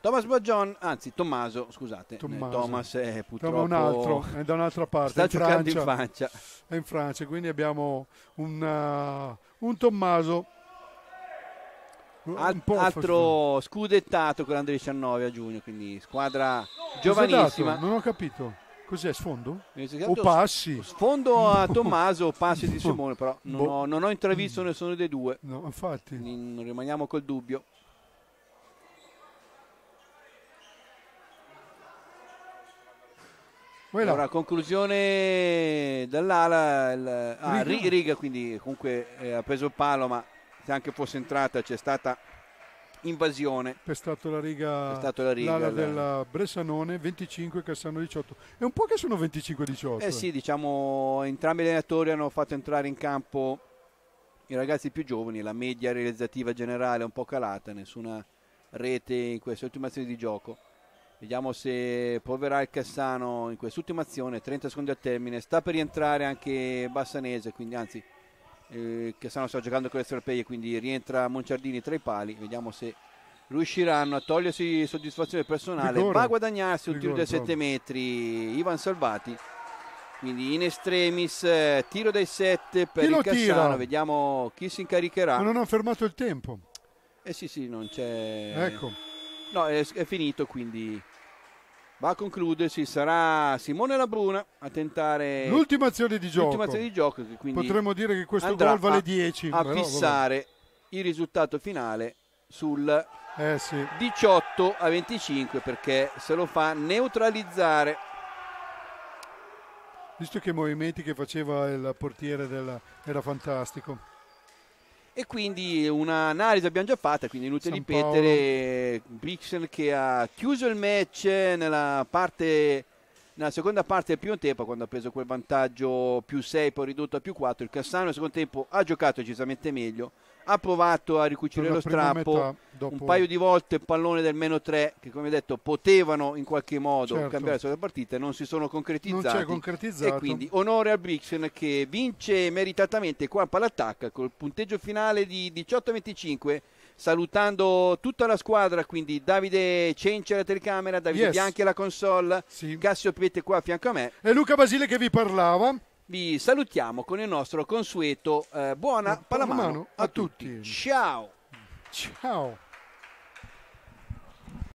Thomas Bagion, anzi Tommaso, scusate, Tommaso. Thomas è purtroppo un altro, è da un'altra parte, sta in giocando Francia, in Francia. È in Francia, quindi abbiamo un, uh, un Tommaso Al, un altro scudettato con l'Under 19 a giugno, quindi squadra giovanissima. Non ho capito. Cos'è sfondo? O passi? Sfondo a (laughs) Tommaso, passi di Simone, però non, boh. ho, non ho intravisto nessuno dei due. No, infatti. Non rimaniamo col dubbio. Ora, conclusione dall'ala, il, ah, riga. riga. quindi comunque eh, ha preso il palo, ma se anche fosse entrata c'è stata invasione. Pestato la riga, Pestato la riga l'ala del Bressanone, 25, Cassano 18. È un po' che sono 25-18. Eh sì, diciamo, entrambi gli allenatori hanno fatto entrare in campo i ragazzi più giovani, la media realizzativa generale è un po' calata, nessuna rete in queste ultime azioni di gioco. Vediamo se proverà il Cassano in quest'ultima azione, 30 secondi al termine. Sta per rientrare anche Bassanese, quindi anzi eh, Cassano sta giocando con le strapeie, quindi rientra Monciardini tra i pali. Vediamo se riusciranno a togliersi soddisfazione personale, Rigore. va a guadagnarsi un tiro da 7 metri. Ivan Salvati. Quindi in estremis, tiro dai 7 per chi il Cassano, tira? vediamo chi si incaricherà. Ma non ha fermato il tempo. Eh sì, sì, non c'è. Ecco. No, è, è, finito, quindi va a concludersi. Sarà Simone Labruna a tentare l'ultima azione di gioco. Azione di gioco Potremmo dire che questo gol vale 10. A, a fissare vabbè. il risultato finale sul eh sì. 18 a 25 perché se lo fa neutralizzare. Visto che i movimenti che faceva il portiere della... era fantastico e quindi un'analisi abbiamo già fatta, quindi inutile ripetere, Brixen che ha chiuso il match nella, parte, nella seconda parte del primo tempo quando ha preso quel vantaggio più 6 poi ridotto a più 4, il Cassano nel secondo tempo ha giocato decisamente meglio, ha provato a ricucire lo strappo dopo... un paio di volte il pallone del meno 3 che come detto potevano in qualche modo certo. cambiare la partita non si sono concretizzati concretizzato. e quindi onore al Brixen che vince meritatamente qua all'attacco col punteggio finale di 18-25 salutando tutta la squadra quindi Davide Cenci alla telecamera Davide yes. Bianchi alla console sì. Cassio Piette qua a fianco a me e Luca Basile che vi parlava vi salutiamo con il nostro consueto eh, buona pallamano, pallamano a, a tutti. tutti. Ciao. Ciao.